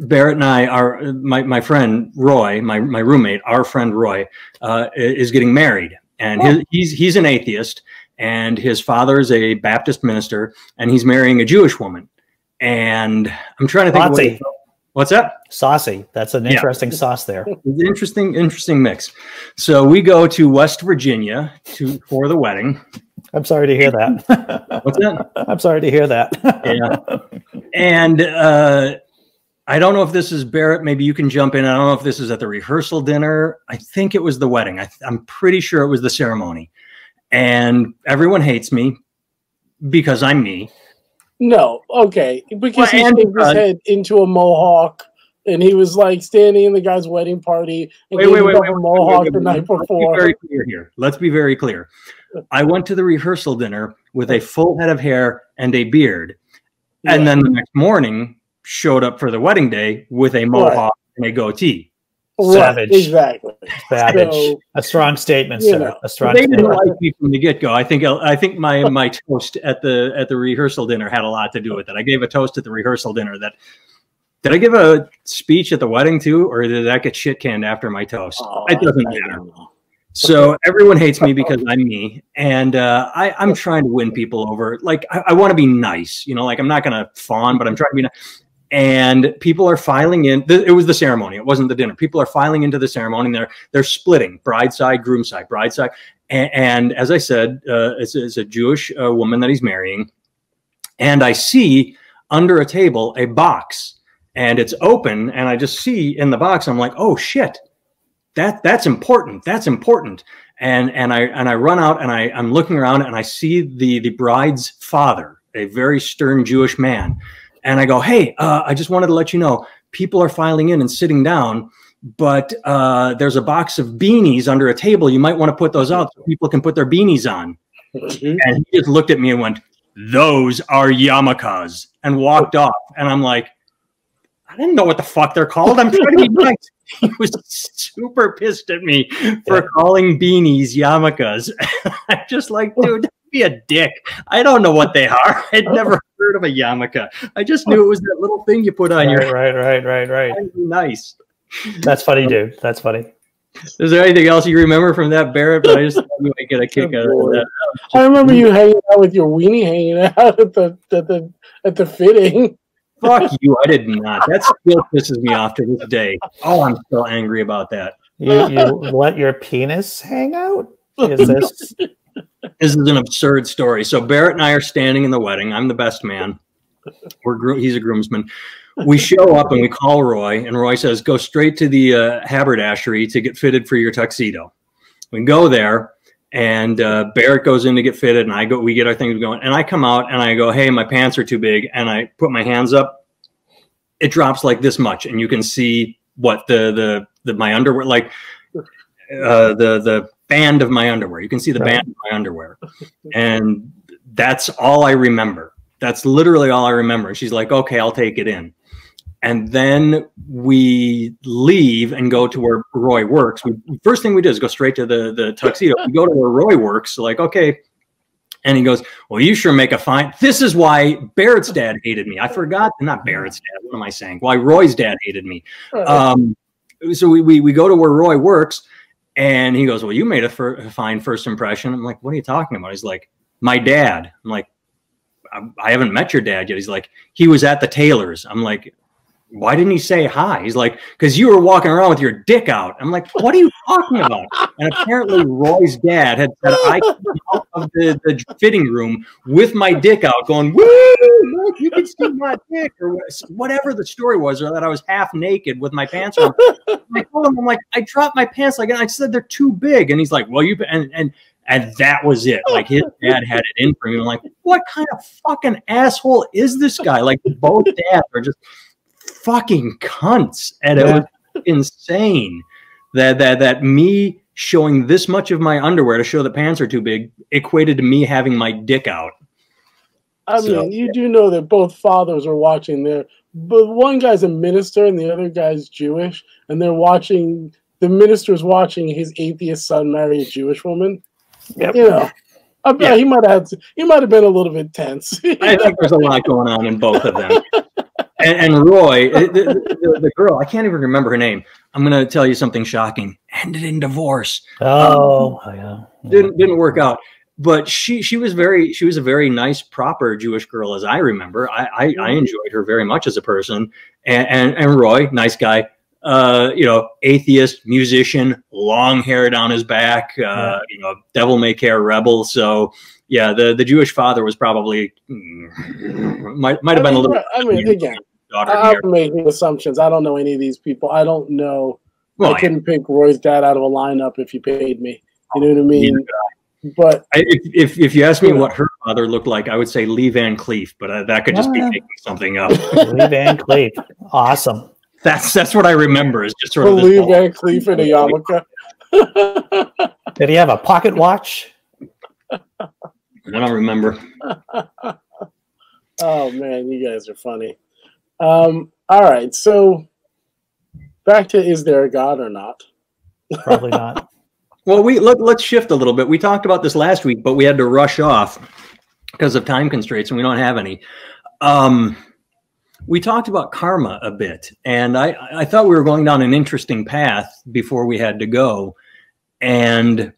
Barrett and I are my, my friend Roy, my, my roommate, our friend Roy, uh, is getting married, and his, he's he's an atheist, and his father is a Baptist minister, and he's marrying a Jewish woman, and I'm trying to think. What, what's that? Saucy. That's an interesting yeah. sauce there. Interesting, interesting mix. So we go to West Virginia to for the wedding. I'm sorry to hear that. What's that? I'm sorry to hear that. yeah. And uh, I don't know if this is Barrett. Maybe you can jump in. I don't know if this is at the rehearsal dinner. I think it was the wedding. I, am pretty sure it was the ceremony. And everyone hates me because I'm me. No, okay. Because well, he shaved his head into a mohawk and he was like standing in the guy's wedding party and wait, wait, wait, wait, mohawk the night before. Let's be very clear here. Let's be very clear. I went to the rehearsal dinner with a full head of hair and a beard. And then the next morning, showed up for the wedding day with a mohawk right. and a goatee. Savage. exactly. Savage. So, a strong statement, sir. Know, a strong they statement. didn't like me from the get go. I think I think my my toast at the at the rehearsal dinner had a lot to do with it. I gave a toast at the rehearsal dinner that did I give a speech at the wedding too, or did that get shit canned after my toast? Oh, it doesn't matter. So everyone hates me because I'm me, and uh, I, am trying to win people over. Like I, I want to be nice, you know. Like I'm not gonna fawn, but I'm trying to be nice and people are filing in. It was the ceremony; it wasn't the dinner. People are filing into the ceremony. And they're they're splitting bride side, groom side, bride side. And, and as I said, uh, it's, it's, a Jewish uh, woman that he's marrying, and I see under a table a box, and it's open, and I just see in the box. I'm like, oh shit, that that's important. That's important. And and I and I run out and I I'm looking around and I see the the bride's father, a very stern Jewish man and I go, hey, uh, I just wanted to let you know people are filing in and sitting down, but uh, there's a box of beanies under a table. You might want to put those out so people can put their beanies on. Mm-hmm. And he just looked at me and went, those are yarmulkes, and walked off. And I'm like, I didn't know what the fuck they're called. I'm trying to be nice. He was super pissed at me for yeah. calling beanies yarmulkes. I'm just like, dude, be a dick. I don't know what they are. I'd never heard of a yarmulke. I just oh. knew it was that little thing you put on right, your right, right, right, right. Nice. That's funny, dude. That's funny. Is there anything else you remember from that, Barrett? But I just thought you might get a kick oh, out of that. I remember you hanging out with your weenie hanging out at the at the at the fitting. Fuck you! I did not. That still pisses me off to this day. Oh, I'm still angry about that. You you let your penis hang out? Is this this is an absurd story. So Barrett and I are standing in the wedding. I'm the best man. We're he's a groomsman. We show up and we call Roy, and Roy says, "Go straight to the uh, haberdashery to get fitted for your tuxedo." We go there, and uh, Barrett goes in to get fitted, and I go. We get our things going, and I come out and I go, "Hey, my pants are too big," and I put my hands up. It drops like this much, and you can see what the the, the my underwear like uh, the the band of my underwear. You can see the right. band of my underwear. And that's all I remember. That's literally all I remember. She's like, okay, I'll take it in. And then we leave and go to where Roy works. We, first thing we do is go straight to the, the tuxedo. we go to where Roy works. Like, okay. And he goes, well, you sure make a fine. This is why Barrett's dad hated me. I forgot, not Barrett's dad. What am I saying? Why Roy's dad hated me. Um, so we, we, we go to where Roy works and he goes, Well, you made a, a fine first impression. I'm like, What are you talking about? He's like, My dad. I'm like, I, I haven't met your dad yet. He's like, He was at the tailor's. I'm like, why didn't he say hi? He's like, because you were walking around with your dick out. I'm like, what are you talking about? And apparently, Roy's dad had said, I came out of the, the fitting room with my dick out, going, woo, look, you can see my dick, or whatever the story was, or that I was half naked with my pants on. I told him, I'm like, I dropped my pants, like, and I said they're too big. And he's like, well, you, and, and, and that was it. Like his dad had it in for me. I'm like, what kind of fucking asshole is this guy? Like both dads are just fucking cunts, and it was insane that that that me showing this much of my underwear to show the pants are too big equated to me having my dick out. I So- mean, you do know that both fathers are watching there, but one guy's a minister and the other guy's Jewish, and they're watching. The minister's watching his atheist son marry a Jewish woman. Yep. You know, I bet Yeah. he might have. Had, he might have been a little bit tense. I think there's a lot going on in both of them. And, and Roy, the, the, the- girl, I can't even remember her name. I'm going to tell you something shocking. Ended in divorce. Oh, yeah. Didn't didn't work out. But she she was very she was a very nice proper Jewish girl as I remember. I I, I enjoyed her very much as a person. And and, and Roy, nice guy. Uh, you know, atheist, musician, long hair down his back. Uh, Yeah. you know, devil may care rebel. So yeah, the the Jewish father was probably mm, might might have I been a little. I mean, again, daughter I'm here. making assumptions. I don't know any of these people. I don't know. Well, I couldn't pick Roy's dad out of a lineup if you paid me. You know what I mean? neither But I, if, if if you ask me Yeah. what her father looked like, I would say Lee Van Cleef, but uh, that could just be Ah. making something up. Lee Van Cleef. Awesome. That's that's what I remember is just sort of this Van Cleef and a yarmulke. Did he have a pocket watch? I don't remember. Oh man, you guys are funny. Um, all right, so back to is there a God or not? Probably not. Well, we let, let's shift a little bit. We talked about this last week, but we had to rush off because of time constraints, and we don't have any. Um, we talked about karma a bit, and I, I thought we were going down an interesting path before we had to go. And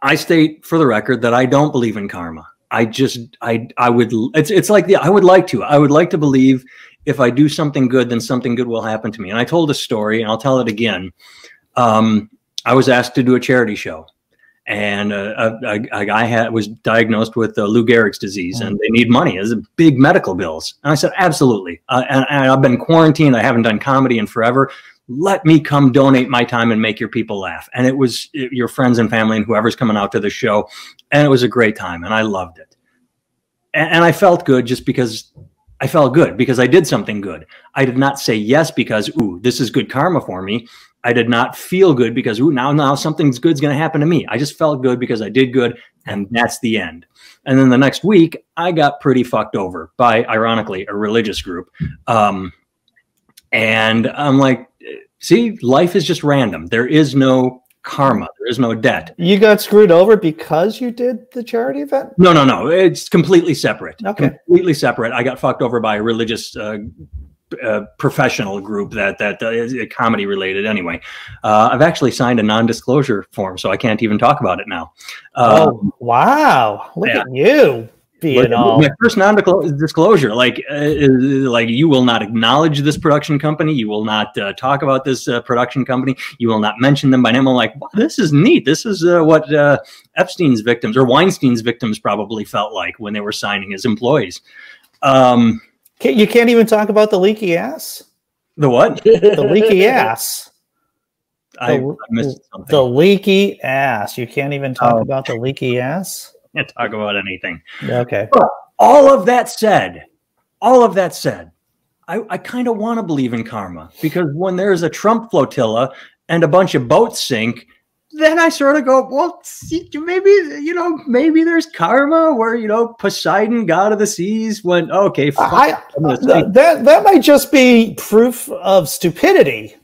I state for the record that I don't believe in karma. I just I I would it's it's like the I would like to. I would like to believe if I do something good, then something good will happen to me. And I told a story, and I'll tell it again. Um, I was asked to do a charity show, and uh, a, a, guy had was diagnosed with uh, Lou Gehrig's disease, and they need money. It's big medical bills. And I said, absolutely. Uh, and, and I've been quarantined. I haven't done comedy in forever. Let me come donate my time and make your people laugh. And it was your friends and family and whoever's coming out to the show, and it was a great time, and I loved it. And, and I felt good just because I felt good because I did something good. I did not say yes because ooh, this is good karma for me. I did not feel good because ooh, now now something's good's going to happen to me. I just felt good because I did good, and that's the end. And then the next week, I got pretty fucked over by, ironically, a religious group. Um, and I'm like, see, life is just random. There is no karma. There is no debt. You got screwed over because you did the charity event? No, no, no. It's completely separate. Okay. Completely separate. I got fucked over by a religious uh, uh, professional group that that uh, is comedy related. Anyway, uh, I've actually signed a non-disclosure form, so I can't even talk about it now. Uh, oh, wow. Look yeah. at you all. my first non-disclosure, like, uh, like you will not acknowledge this production company. You will not uh, talk about this uh, production company. You will not mention them by name. I'm like, wow, this is neat. This is uh, what uh, Epstein's victims or Weinstein's victims probably felt like when they were signing as employees. Um, You can't even talk about the leaky ass? the what? The leaky ass. I, I The- missed something. The leaky ass. You can't even talk Oh. about the leaky ass? can't talk about anything. Okay. all of that said, all of that said, I, I kind of want to believe in karma because when there's a Trump flotilla and a bunch of boats sink, then I sort of go, well, see, maybe you know, maybe there's karma where you know Poseidon, god of the seas, went okay. Fuck, I, I'm gonna th- sink." that, that might just be proof of stupidity.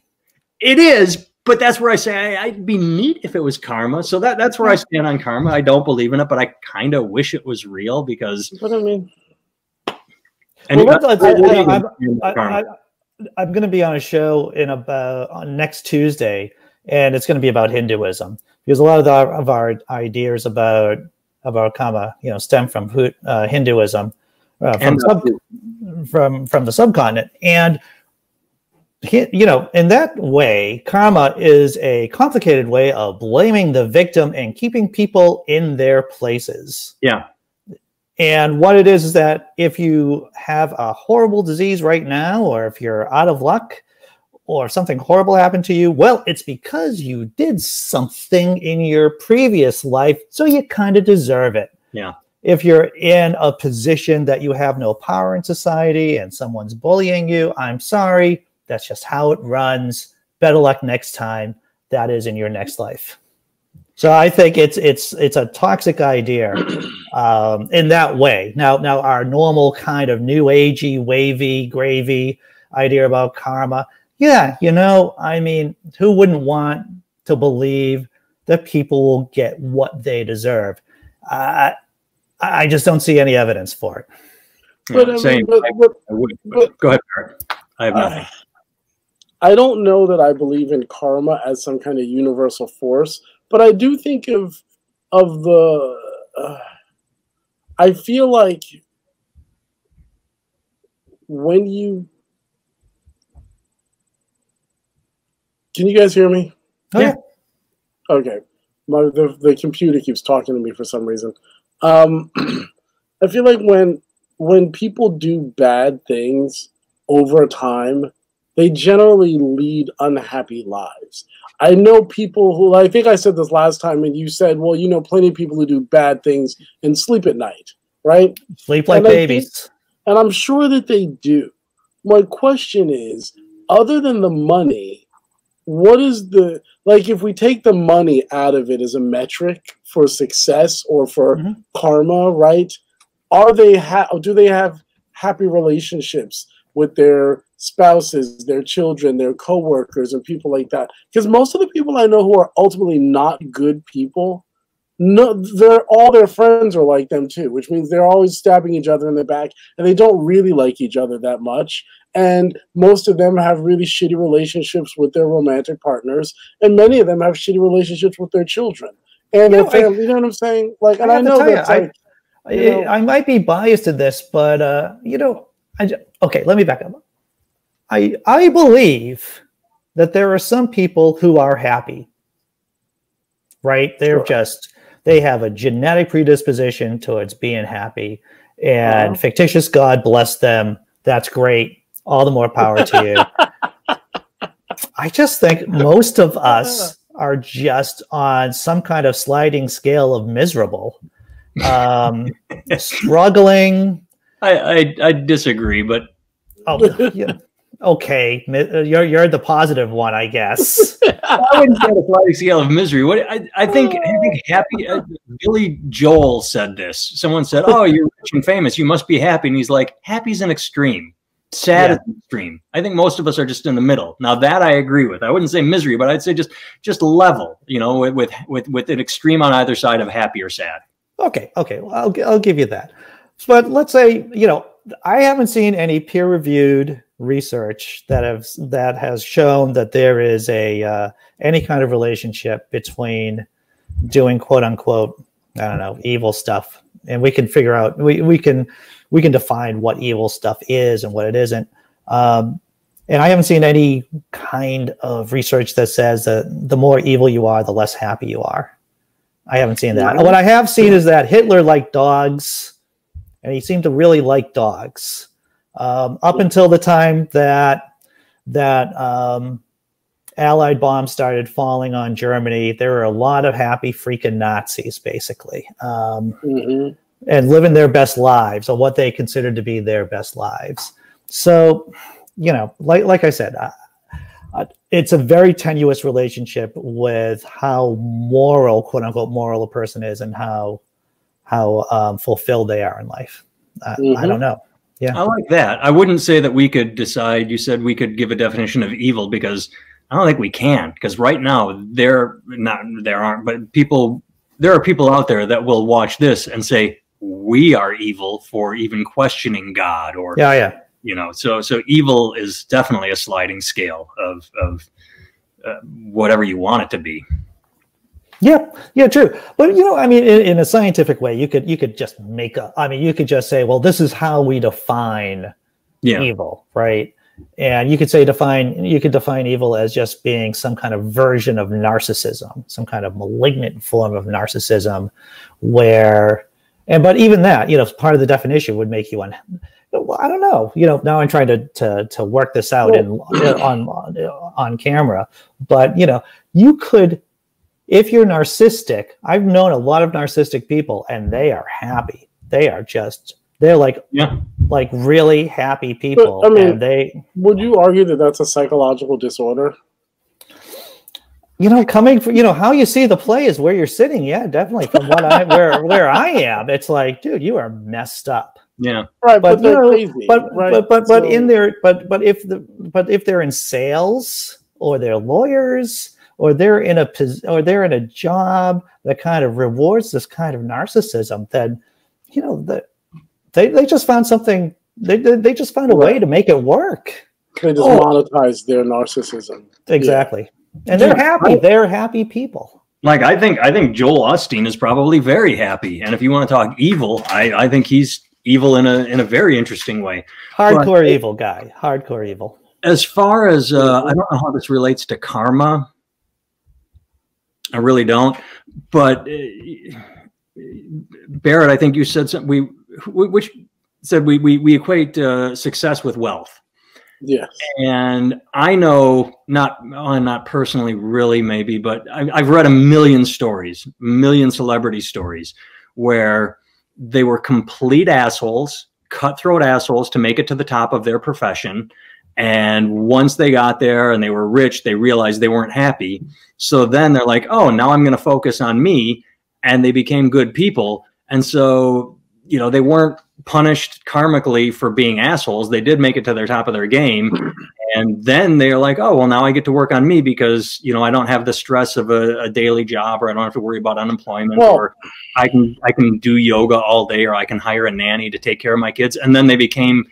it is, but that's where I say I, I'd be neat if it was karma. So that that's where I stand on karma. I don't believe in it, but I kind of wish it was real because. But I mean. And well, I, I, I, I'm going to be on a show in about on next Tuesday, and it's going to be about Hinduism because a lot of, the, of our ideas about about karma, you know, stem from uh, Hinduism, uh, from uh, sub, from from the subcontinent, and you know, in that way, karma is a complicated way of blaming the victim and keeping people in their places. yeah. And what it is is that if you have a horrible disease right now, or if you're out of luck, or something horrible happened to you, well, it's because you did something in your previous life, so you kind of deserve it. Yeah. If you're in a position that you have no power in society and someone's bullying you, I'm sorry. That's just how it runs. Better luck next time. that is in your next life. So I think it's it's it's a toxic idea um, in that way. Now now our normal kind of new agey, wavy, gravy idea about karma. Yeah, you know, I mean, who wouldn't want to believe that people will get what they deserve? Uh, I just don't see any evidence for it. But, yeah, same. But, but, I, would, but, go ahead, I have nothing. Uh, I don't know that I believe in karma as some kind of universal force, but I do think of of the. Uh, I feel like when you can you guys hear me? Oh, yeah. Okay. My the, the computer keeps talking to me for some reason. Um, I feel like when when people do bad things over time, they generally lead unhappy lives. I know people who I think I said this last time, and you said, "Well, you know, plenty of people who do bad things and sleep at night, right? Sleep like and babies." Think, and I'm sure that they do. My question is, other than the money, what is the like if we take the money out of it as a metric for success or for mm-hmm. karma right are they ha- do they have happy relationships with their spouses their children their coworkers and people like that. Because most of the people i know who are ultimately not good people no they're all their friends are like them too which means they're always stabbing each other in the back and they don't really like each other that much. And most of them have really shitty relationships with their romantic partners and many of them have shitty relationships with their children and you know, family, I, you know what i'm saying? Like and i, I know that like, I, you know, I might be biased in this but uh you know I, just, okay let me back up i i believe that there are some people who are happy right they're sure. just they have a genetic predisposition towards being happy and uh-huh. fictitious god bless them that's great all the more power to you. I just think most of us are just on some kind of sliding scale of miserable, um, struggling. I, I, I disagree, but oh yeah. Okay, you're you're the positive one, I guess. I wouldn't say a sliding scale of misery. What I, I think I think happy. Uh, Billy Joel said this. Someone said, "Oh, you're rich and famous. You must be happy." And he's like, "Happy's an extreme." sad yeah. is an extreme. I think most of us are just in the middle. Now that I agree with. I wouldn't say misery, but I'd say just just level. You know, with with with, with an extreme on either side of happy or sad. Okay, okay, well, I'll I'll give you that. But let's say you know I haven't seen any peer reviewed research that have that has shown that there is a uh, any kind of relationship between doing quote unquote I don't know evil stuff, and we can figure out we we can we can define what evil stuff is and what it isn't. Um, and I haven't seen any kind of research that says that the more evil you are, the less happy you are. I haven't seen that. What I have seen is that Hitler liked dogs, and he seemed to really like dogs um, up until the time that that um, Allied bombs started falling on Germany. There were a lot of happy freaking Nazis, basically. Um, mm-hmm and living their best lives or what they considered to be their best lives. So, you know, like like I said, uh, uh, it's a very tenuous relationship with how moral, quote unquote, moral a person is and how how um, fulfilled they are in life. Uh, mm-hmm. I don't know. Yeah, I like that. I wouldn't say that we could decide. You said we could give a definition of evil because I don't think we can. Because right now there not there aren't, but people there are people out there that will watch this and say we are evil for even questioning God or yeah, yeah. You know, so so evil is definitely a sliding scale of of uh, whatever you want it to be. Yeah, yeah, true. But you know, I mean, in, in, a scientific way, you could you could just make a. I mean, you could just say, well, this is how we define yeah. evil, right? And you could say define you could define evil as just being some kind of version of narcissism, some kind of malignant form of narcissism, where and but even that, you know, part of the definition would make you un. Well, I don't know. You know, now I'm trying to to to work this out in on on on camera. But you know, you could, if you're narcissistic. I've known a lot of narcissistic people, and they are happy. They are just they're like yeah like really happy people. But, I mean, they would you argue that that's a psychological disorder? you know, coming from you know how you see the play is where you're sitting. Yeah, definitely. From what I where where I am, it's like, dude, you are messed up. Yeah, right. But But, they're you know, crazy. but right? but but but So- in their but but if the but if they're in sales or they're lawyers or they're in a or they're in a job that kind of rewards this kind of narcissism, then you know that they they just found something. They they they just found a way to make it work. they just Oh. monetize their narcissism. Exactly, and they're happy. They're happy people. like I think I think Joel Osteen is probably very happy, and if you want to talk evil, I I think he's evil in a in a very interesting way. Hardcore evil guy. Hardcore evil. As far as uh, I don't know how this relates to karma. I really don't, but uh, Barrett, I think you said something. We which said we we we equate uh, success with wealth. Yes. and I know not well, not personally, really, maybe, but I, I've read a million stories, million celebrity stories, where they were complete assholes, cutthroat assholes to make it to the top of their profession. And once they got there and they were rich, they realized they weren't happy. So then they're like, oh, now I'm going to focus on me. And they became good people. And so, you know, they weren't punished karmically for being assholes. They did make it to the top of their game. And then they're like, oh, well, now I get to work on me because, you know, I don't have the stress of a, a daily job or I don't have to worry about unemployment Well- or I can, I can do yoga all day or I can hire a nanny to take care of my kids. And then they became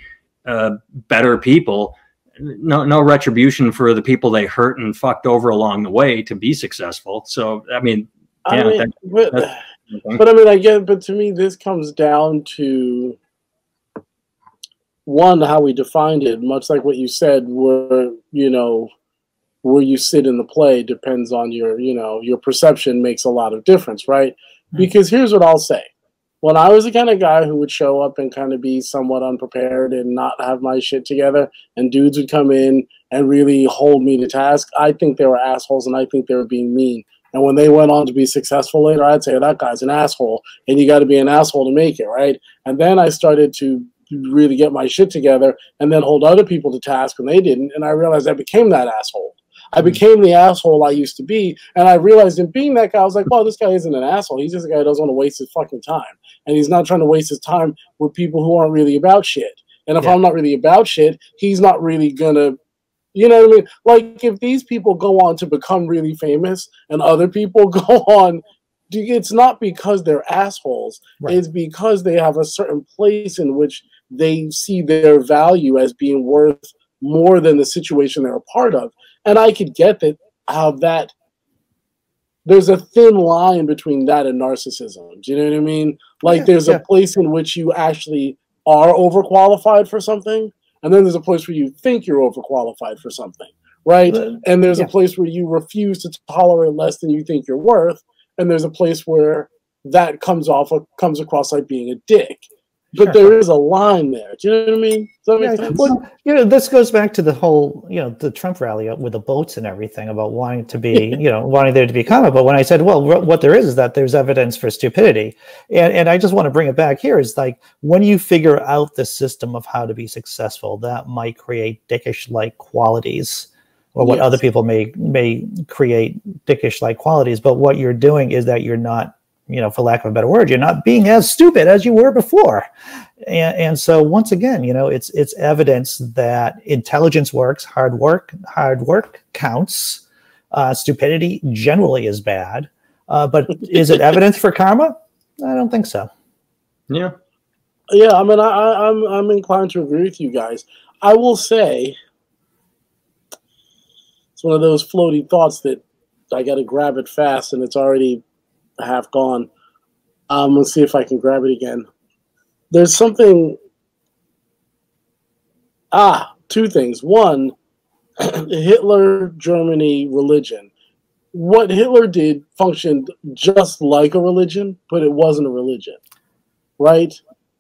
uh, better people. No, no retribution for the people they hurt and fucked over along the way to be successful. So, I mean, I mean, that- but, but I mean, I get, but to me, this comes down to one how we defined it. Much like what you said, where you know where you sit in the play depends on your you know your perception makes a lot of difference, right? Hmm. Because here's what I'll say. When I was the kind of guy who would show up and kind of be somewhat unprepared and not have my shit together, and dudes would come in and really hold me to task, I think they were assholes and I think they were being mean. And when they went on to be successful later, I'd say that guy's an asshole, and you got to be an asshole to make it, right? And then I started to really get my shit together, and then hold other people to task when they didn't, and I realized I became that asshole. I mm. became the asshole I used to be, and I realized in being that guy, I was like, "Well, this guy isn't an asshole. He's just a guy who doesn't want to waste his fucking time, and he's not trying to waste his time with people who aren't really about shit. And if Yeah. I'm not really about shit, he's not really gonna." You know what I mean? Like if these people go on to become really famous and other people go on, it's not because they're assholes. Right. It's because they have a certain place in which they see their value as being worth more than the situation they're a part of. And I could get that how that there's a thin line between that and narcissism. Do you know what I mean? Like Yeah, there's yeah. a place in which you actually are overqualified for something, and then there's a place where you think you're overqualified for something, right? Uh, and there's yeah. a place where you refuse to tolerate less than you think you're worth, and there's a place where that comes off comes across like being a dick. But there is a line there. Do you know what I mean? Make Yeah, well, you know, this goes back to the whole, you know, the Trump rally with the boats and everything about wanting to be, you know, wanting there to be comment. But when I said, well, wh- what there is is that there's evidence for stupidity, and and I just want to bring it back here is like when you figure out the system of how to be successful, that might create dickish-like qualities, or what Yes. other people may may create dickish-like qualities. But what you're doing is that you're not, you know, for lack of a better word, you're not being as stupid as you were before. And, and so once again you know it's it's evidence that intelligence works hard work hard work counts. Uh, stupidity generally is bad. Uh, but is it evidence for karma? I don't think so. Yeah. Yeah, I mean, I, I, I'm I'm inclined to agree with you guys. I will say it's one of those floaty thoughts that I got to grab it fast, and it's already half gone. Um, let's see if I can grab it again. There's something. Ah, two things. One, Hitler, Germany, religion. What Hitler did functioned just like a religion, but it wasn't a religion, right?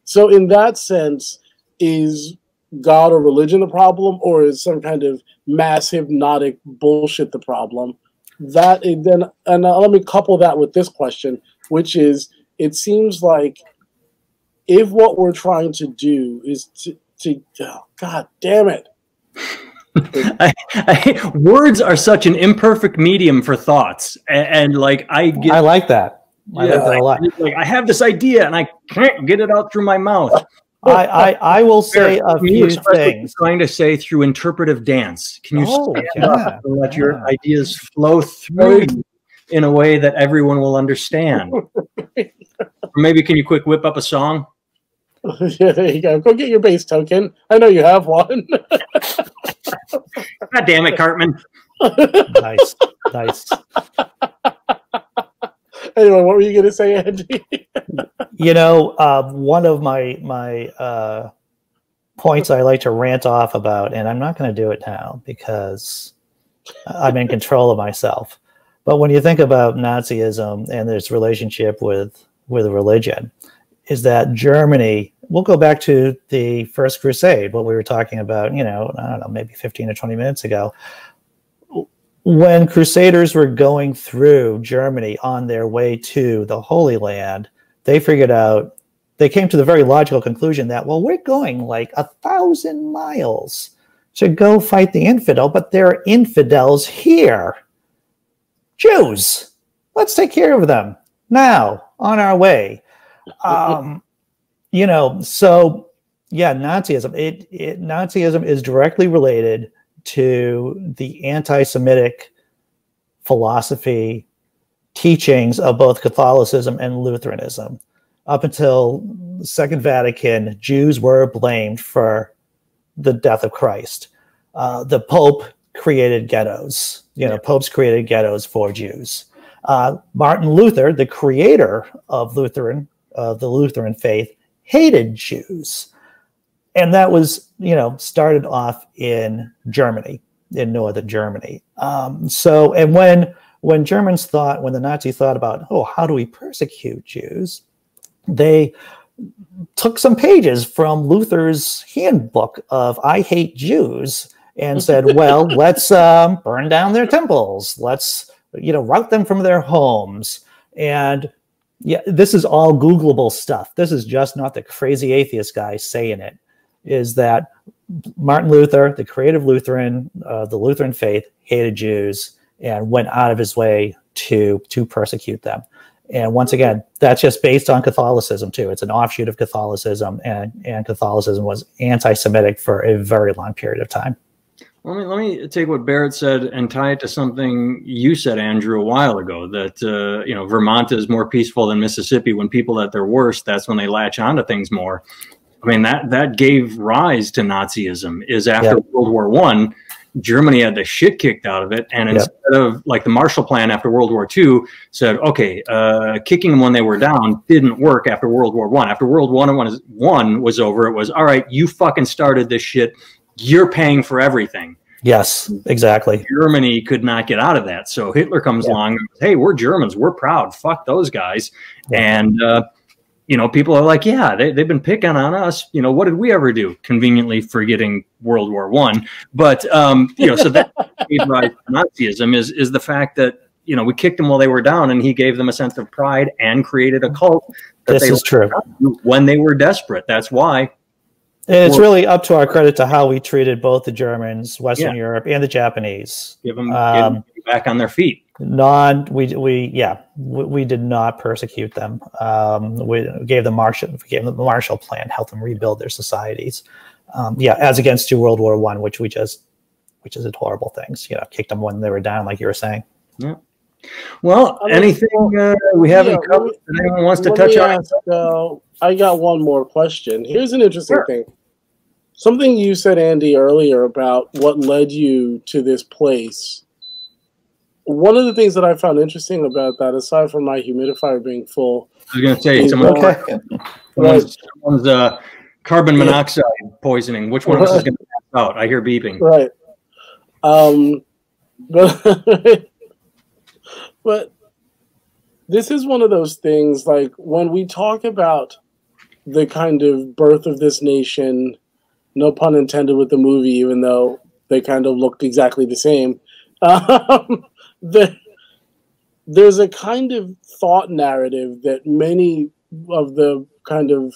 So, in that sense, is God or religion the problem, or is some kind of mass hypnotic bullshit the problem? That is then, and uh, let me couple that with this question, which is: It seems like if what we're trying to do is to, to oh, God damn it, I, I, words are such an imperfect medium for thoughts, and, and like I get, I like that. I yeah, like that a lot. Like I have this idea and I can't get it out through my mouth. I, I, I will say a few things. Trying to say through interpretive dance. Can you oh, yeah, let yeah. your ideas flow through you in a way that everyone will understand? or maybe can you quick whip up a song? yeah, there you go. Go get your base token. I know you have one. God damn it, Cartman. nice, nice. Anyway, what were you going to say, Andy? You know, uh, one of my my uh, points I like to rant off about, and I'm not going to do it now because I'm in control of myself. But when you think about Nazism and its relationship with with religion, is that Germany? We'll go back to the First Crusade, what we were talking about. You know, I don't know, maybe 15 or 20 minutes ago when crusaders were going through Germany on their way to the Holy Land, they figured out, they came to the very logical conclusion that, well, we're going like a thousand miles to go fight the infidel, but there are infidels here. Jews. Let's take care of them now on our way. Um, you know, so yeah, Nazism. It, it Nazism is directly related to the anti-Semitic philosophy teachings of both Catholicism and Lutheranism. Up until the Second Vatican, Jews were blamed for the death of Christ. Uh, the Pope created ghettos. You know, popes created ghettos for Jews. Uh, Martin Luther, the creator of Lutheran, uh, the Lutheran faith, hated Jews and that was you know started off in Germany, in northern Germany. Um, so and when when Germans thought when the Nazis thought about oh how do we persecute Jews, they took some pages from Luther's handbook of I hate Jews and said, well, let's um, burn down their temples. Let's you know rout them from their homes and yeah, this is all Googleable stuff. This is just not the crazy atheist guy saying it is that Martin Luther, the creative Lutheran, uh, the Lutheran faith, hated Jews and went out of his way to to persecute them. And once again, that's just based on Catholicism too. It's an offshoot of Catholicism, and and Catholicism was anti-Semitic for a very long period of time. Let me let me take what Barrett said and tie it to something you said, Andrew, a while ago. That uh, you know Vermont is more peaceful than Mississippi. When people at their worst, that's when they latch onto things more. I mean that that gave rise to Nazism. Is after yep. World War One, Germany had the shit kicked out of it, and instead of like the Marshall Plan after World War II said, okay, uh, kicking them when they were down didn't work after World War One. After World War One one was over, it was all right. You fucking started this shit. You're paying for everything. Yes, exactly. Germany could not get out of that. So Hitler comes along and goes, hey, we're Germans. We're proud. Fuck those guys. And uh, you know, people are like, yeah, they, they've been picking on us. You know, what did we ever do? Conveniently forgetting World War One. But, um, you know, so that gave rise to Nazism is, is the fact that, you know, we kicked them while they were down and he gave them a sense of pride and created a cult. This is true. When they were desperate. That's why. And it's really up to our credit to how we treated both the Germans, Western yeah. Europe, and the Japanese. Give them, um, give them back on their feet non we we yeah we, we did not persecute them. Um, we gave them marshall we gave them the marshall plan helped them rebuild their societies. Um, yeah as against to world war one which we just which is a horrible things you know kicked them when they were down like you were saying. Yeah. Well I mean, anything uh, we haven't yeah, covered that anyone wants to touch on ask, uh, i got one more question. Here's an interesting sure. thing. Something you said andy earlier about what led you to this place one of the things that I found interesting about that, aside from my humidifier being full, I was going to say someone, okay. someone's, someone's uh, carbon monoxide poisoning. Which one of us is going to pass out? I hear beeping. Right. Um, but but this is one of those things. Like when we talk about the kind of birth of this nation, no pun intended with the movie, even though they kind of looked exactly the same. Um, the, there's a kind of thought narrative that many of the kind of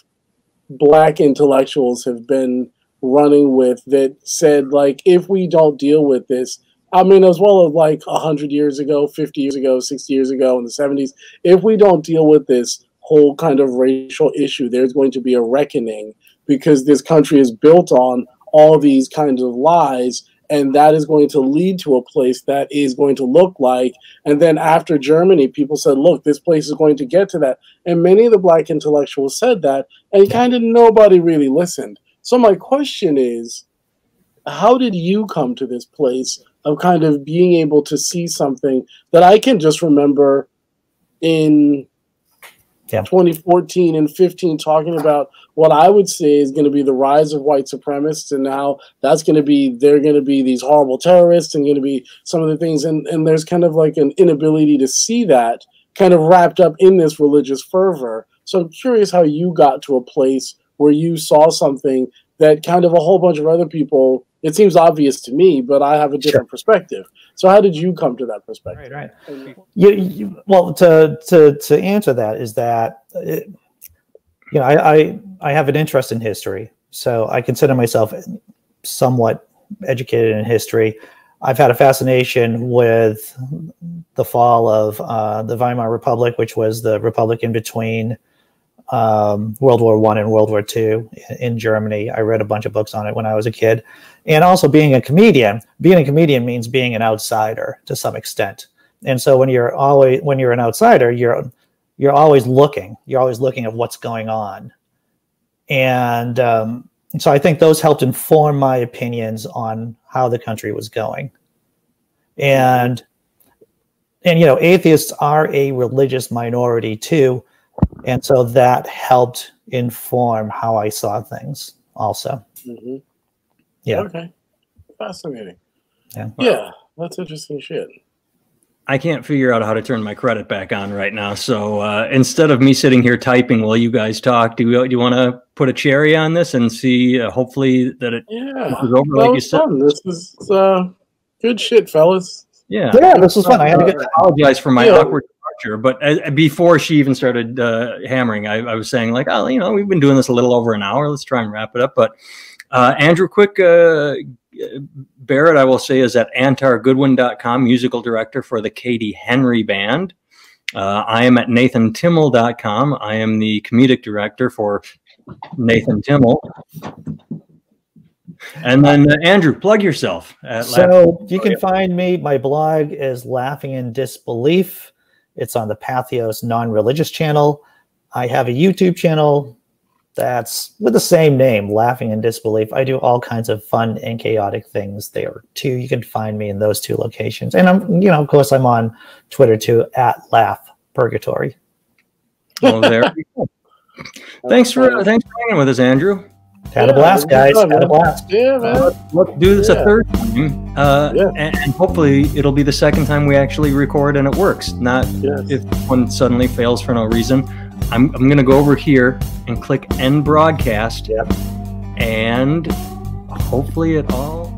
black intellectuals have been running with that said like if we don't deal with this I mean, as well as like 100 years ago, 50 years ago, 60 years ago, in the 70s, if we don't deal with this whole kind of racial issue, there's going to be a reckoning because this country is built on all these kinds of lies. And that is going to lead to a place that is going to look like. And then after Germany, people said, look, this place is going to get to that. And many of the black intellectuals said that, and kind of nobody really listened. So, my question is how did you come to this place of kind of being able to see something that I can just remember in yeah. 2014 and 15 talking about what I would say is going to be the rise of white supremacists and now that's going to be they're going to be these horrible terrorists and going to be some of the things and and there's kind of like an inability to see that kind of wrapped up in this religious fervor. So I'm curious how you got to a place where you saw something that kind of a whole bunch of other people it seems obvious to me, but I have a different sure. perspective. So, how did you come to that perspective? Right, right. You, you, well, to to to answer that is that it, you know I, I I have an interest in history, so I consider myself somewhat educated in history. I've had a fascination with the fall of uh, the Weimar Republic, which was the republic in between um, World War One and World War Two in Germany. I read a bunch of books on it when I was a kid, and also being a comedian. Being a comedian means being an outsider to some extent. And so when you're always when you're an outsider, you're you're always looking. You're always looking at what's going on, and um, so I think those helped inform my opinions on how the country was going. And and you know, atheists are a religious minority too and so that helped inform how I saw things also. Mm-hmm. Yeah. Okay. Fascinating. Yeah. Yeah. That's interesting shit. I can't figure out how to turn my credit back on right now. So uh, instead of me sitting here typing while you guys talk, do you, do you want to put a cherry on this and see? Uh, hopefully that it yeah, over like you said. Fun. This is uh, good shit, fellas. Yeah, yeah, this was fun. I had to get apologize for my yeah. awkward departure. But as, before she even started uh, hammering, I, I, was saying like, oh, you know, we've been doing this a little over an hour. Let's try and wrap it up. But uh, Andrew, quick, uh, Barrett, I will say, is at antargoodwin.com, musical director for the Katie Henry Band. Uh, I am at nathantimmel.com. I am the comedic director for Nathan Timmel. And then uh, Andrew, plug yourself. so you can find me. My blog is Laughing in Disbelief. It's on the Patheos non-religious channel. I have a YouTube channel that's with the same name, Laughing in Disbelief. I do all kinds of fun and chaotic things there too. You can find me in those two locations. And I'm, you know, of course, I'm on Twitter too at Laugh Purgatory. Well, there. thanks for thanks for hanging with us, Andrew. Had yeah, a blast, guys. Fun, Had a blast. Yeah, man. Uh, let's do this yeah. a third time. Uh, yeah. and, and, hopefully it'll be the second time we actually record and it works. Not yes. if one suddenly fails for no reason. I'm, I'm going to go over here and click end broadcast. Yep. And hopefully it all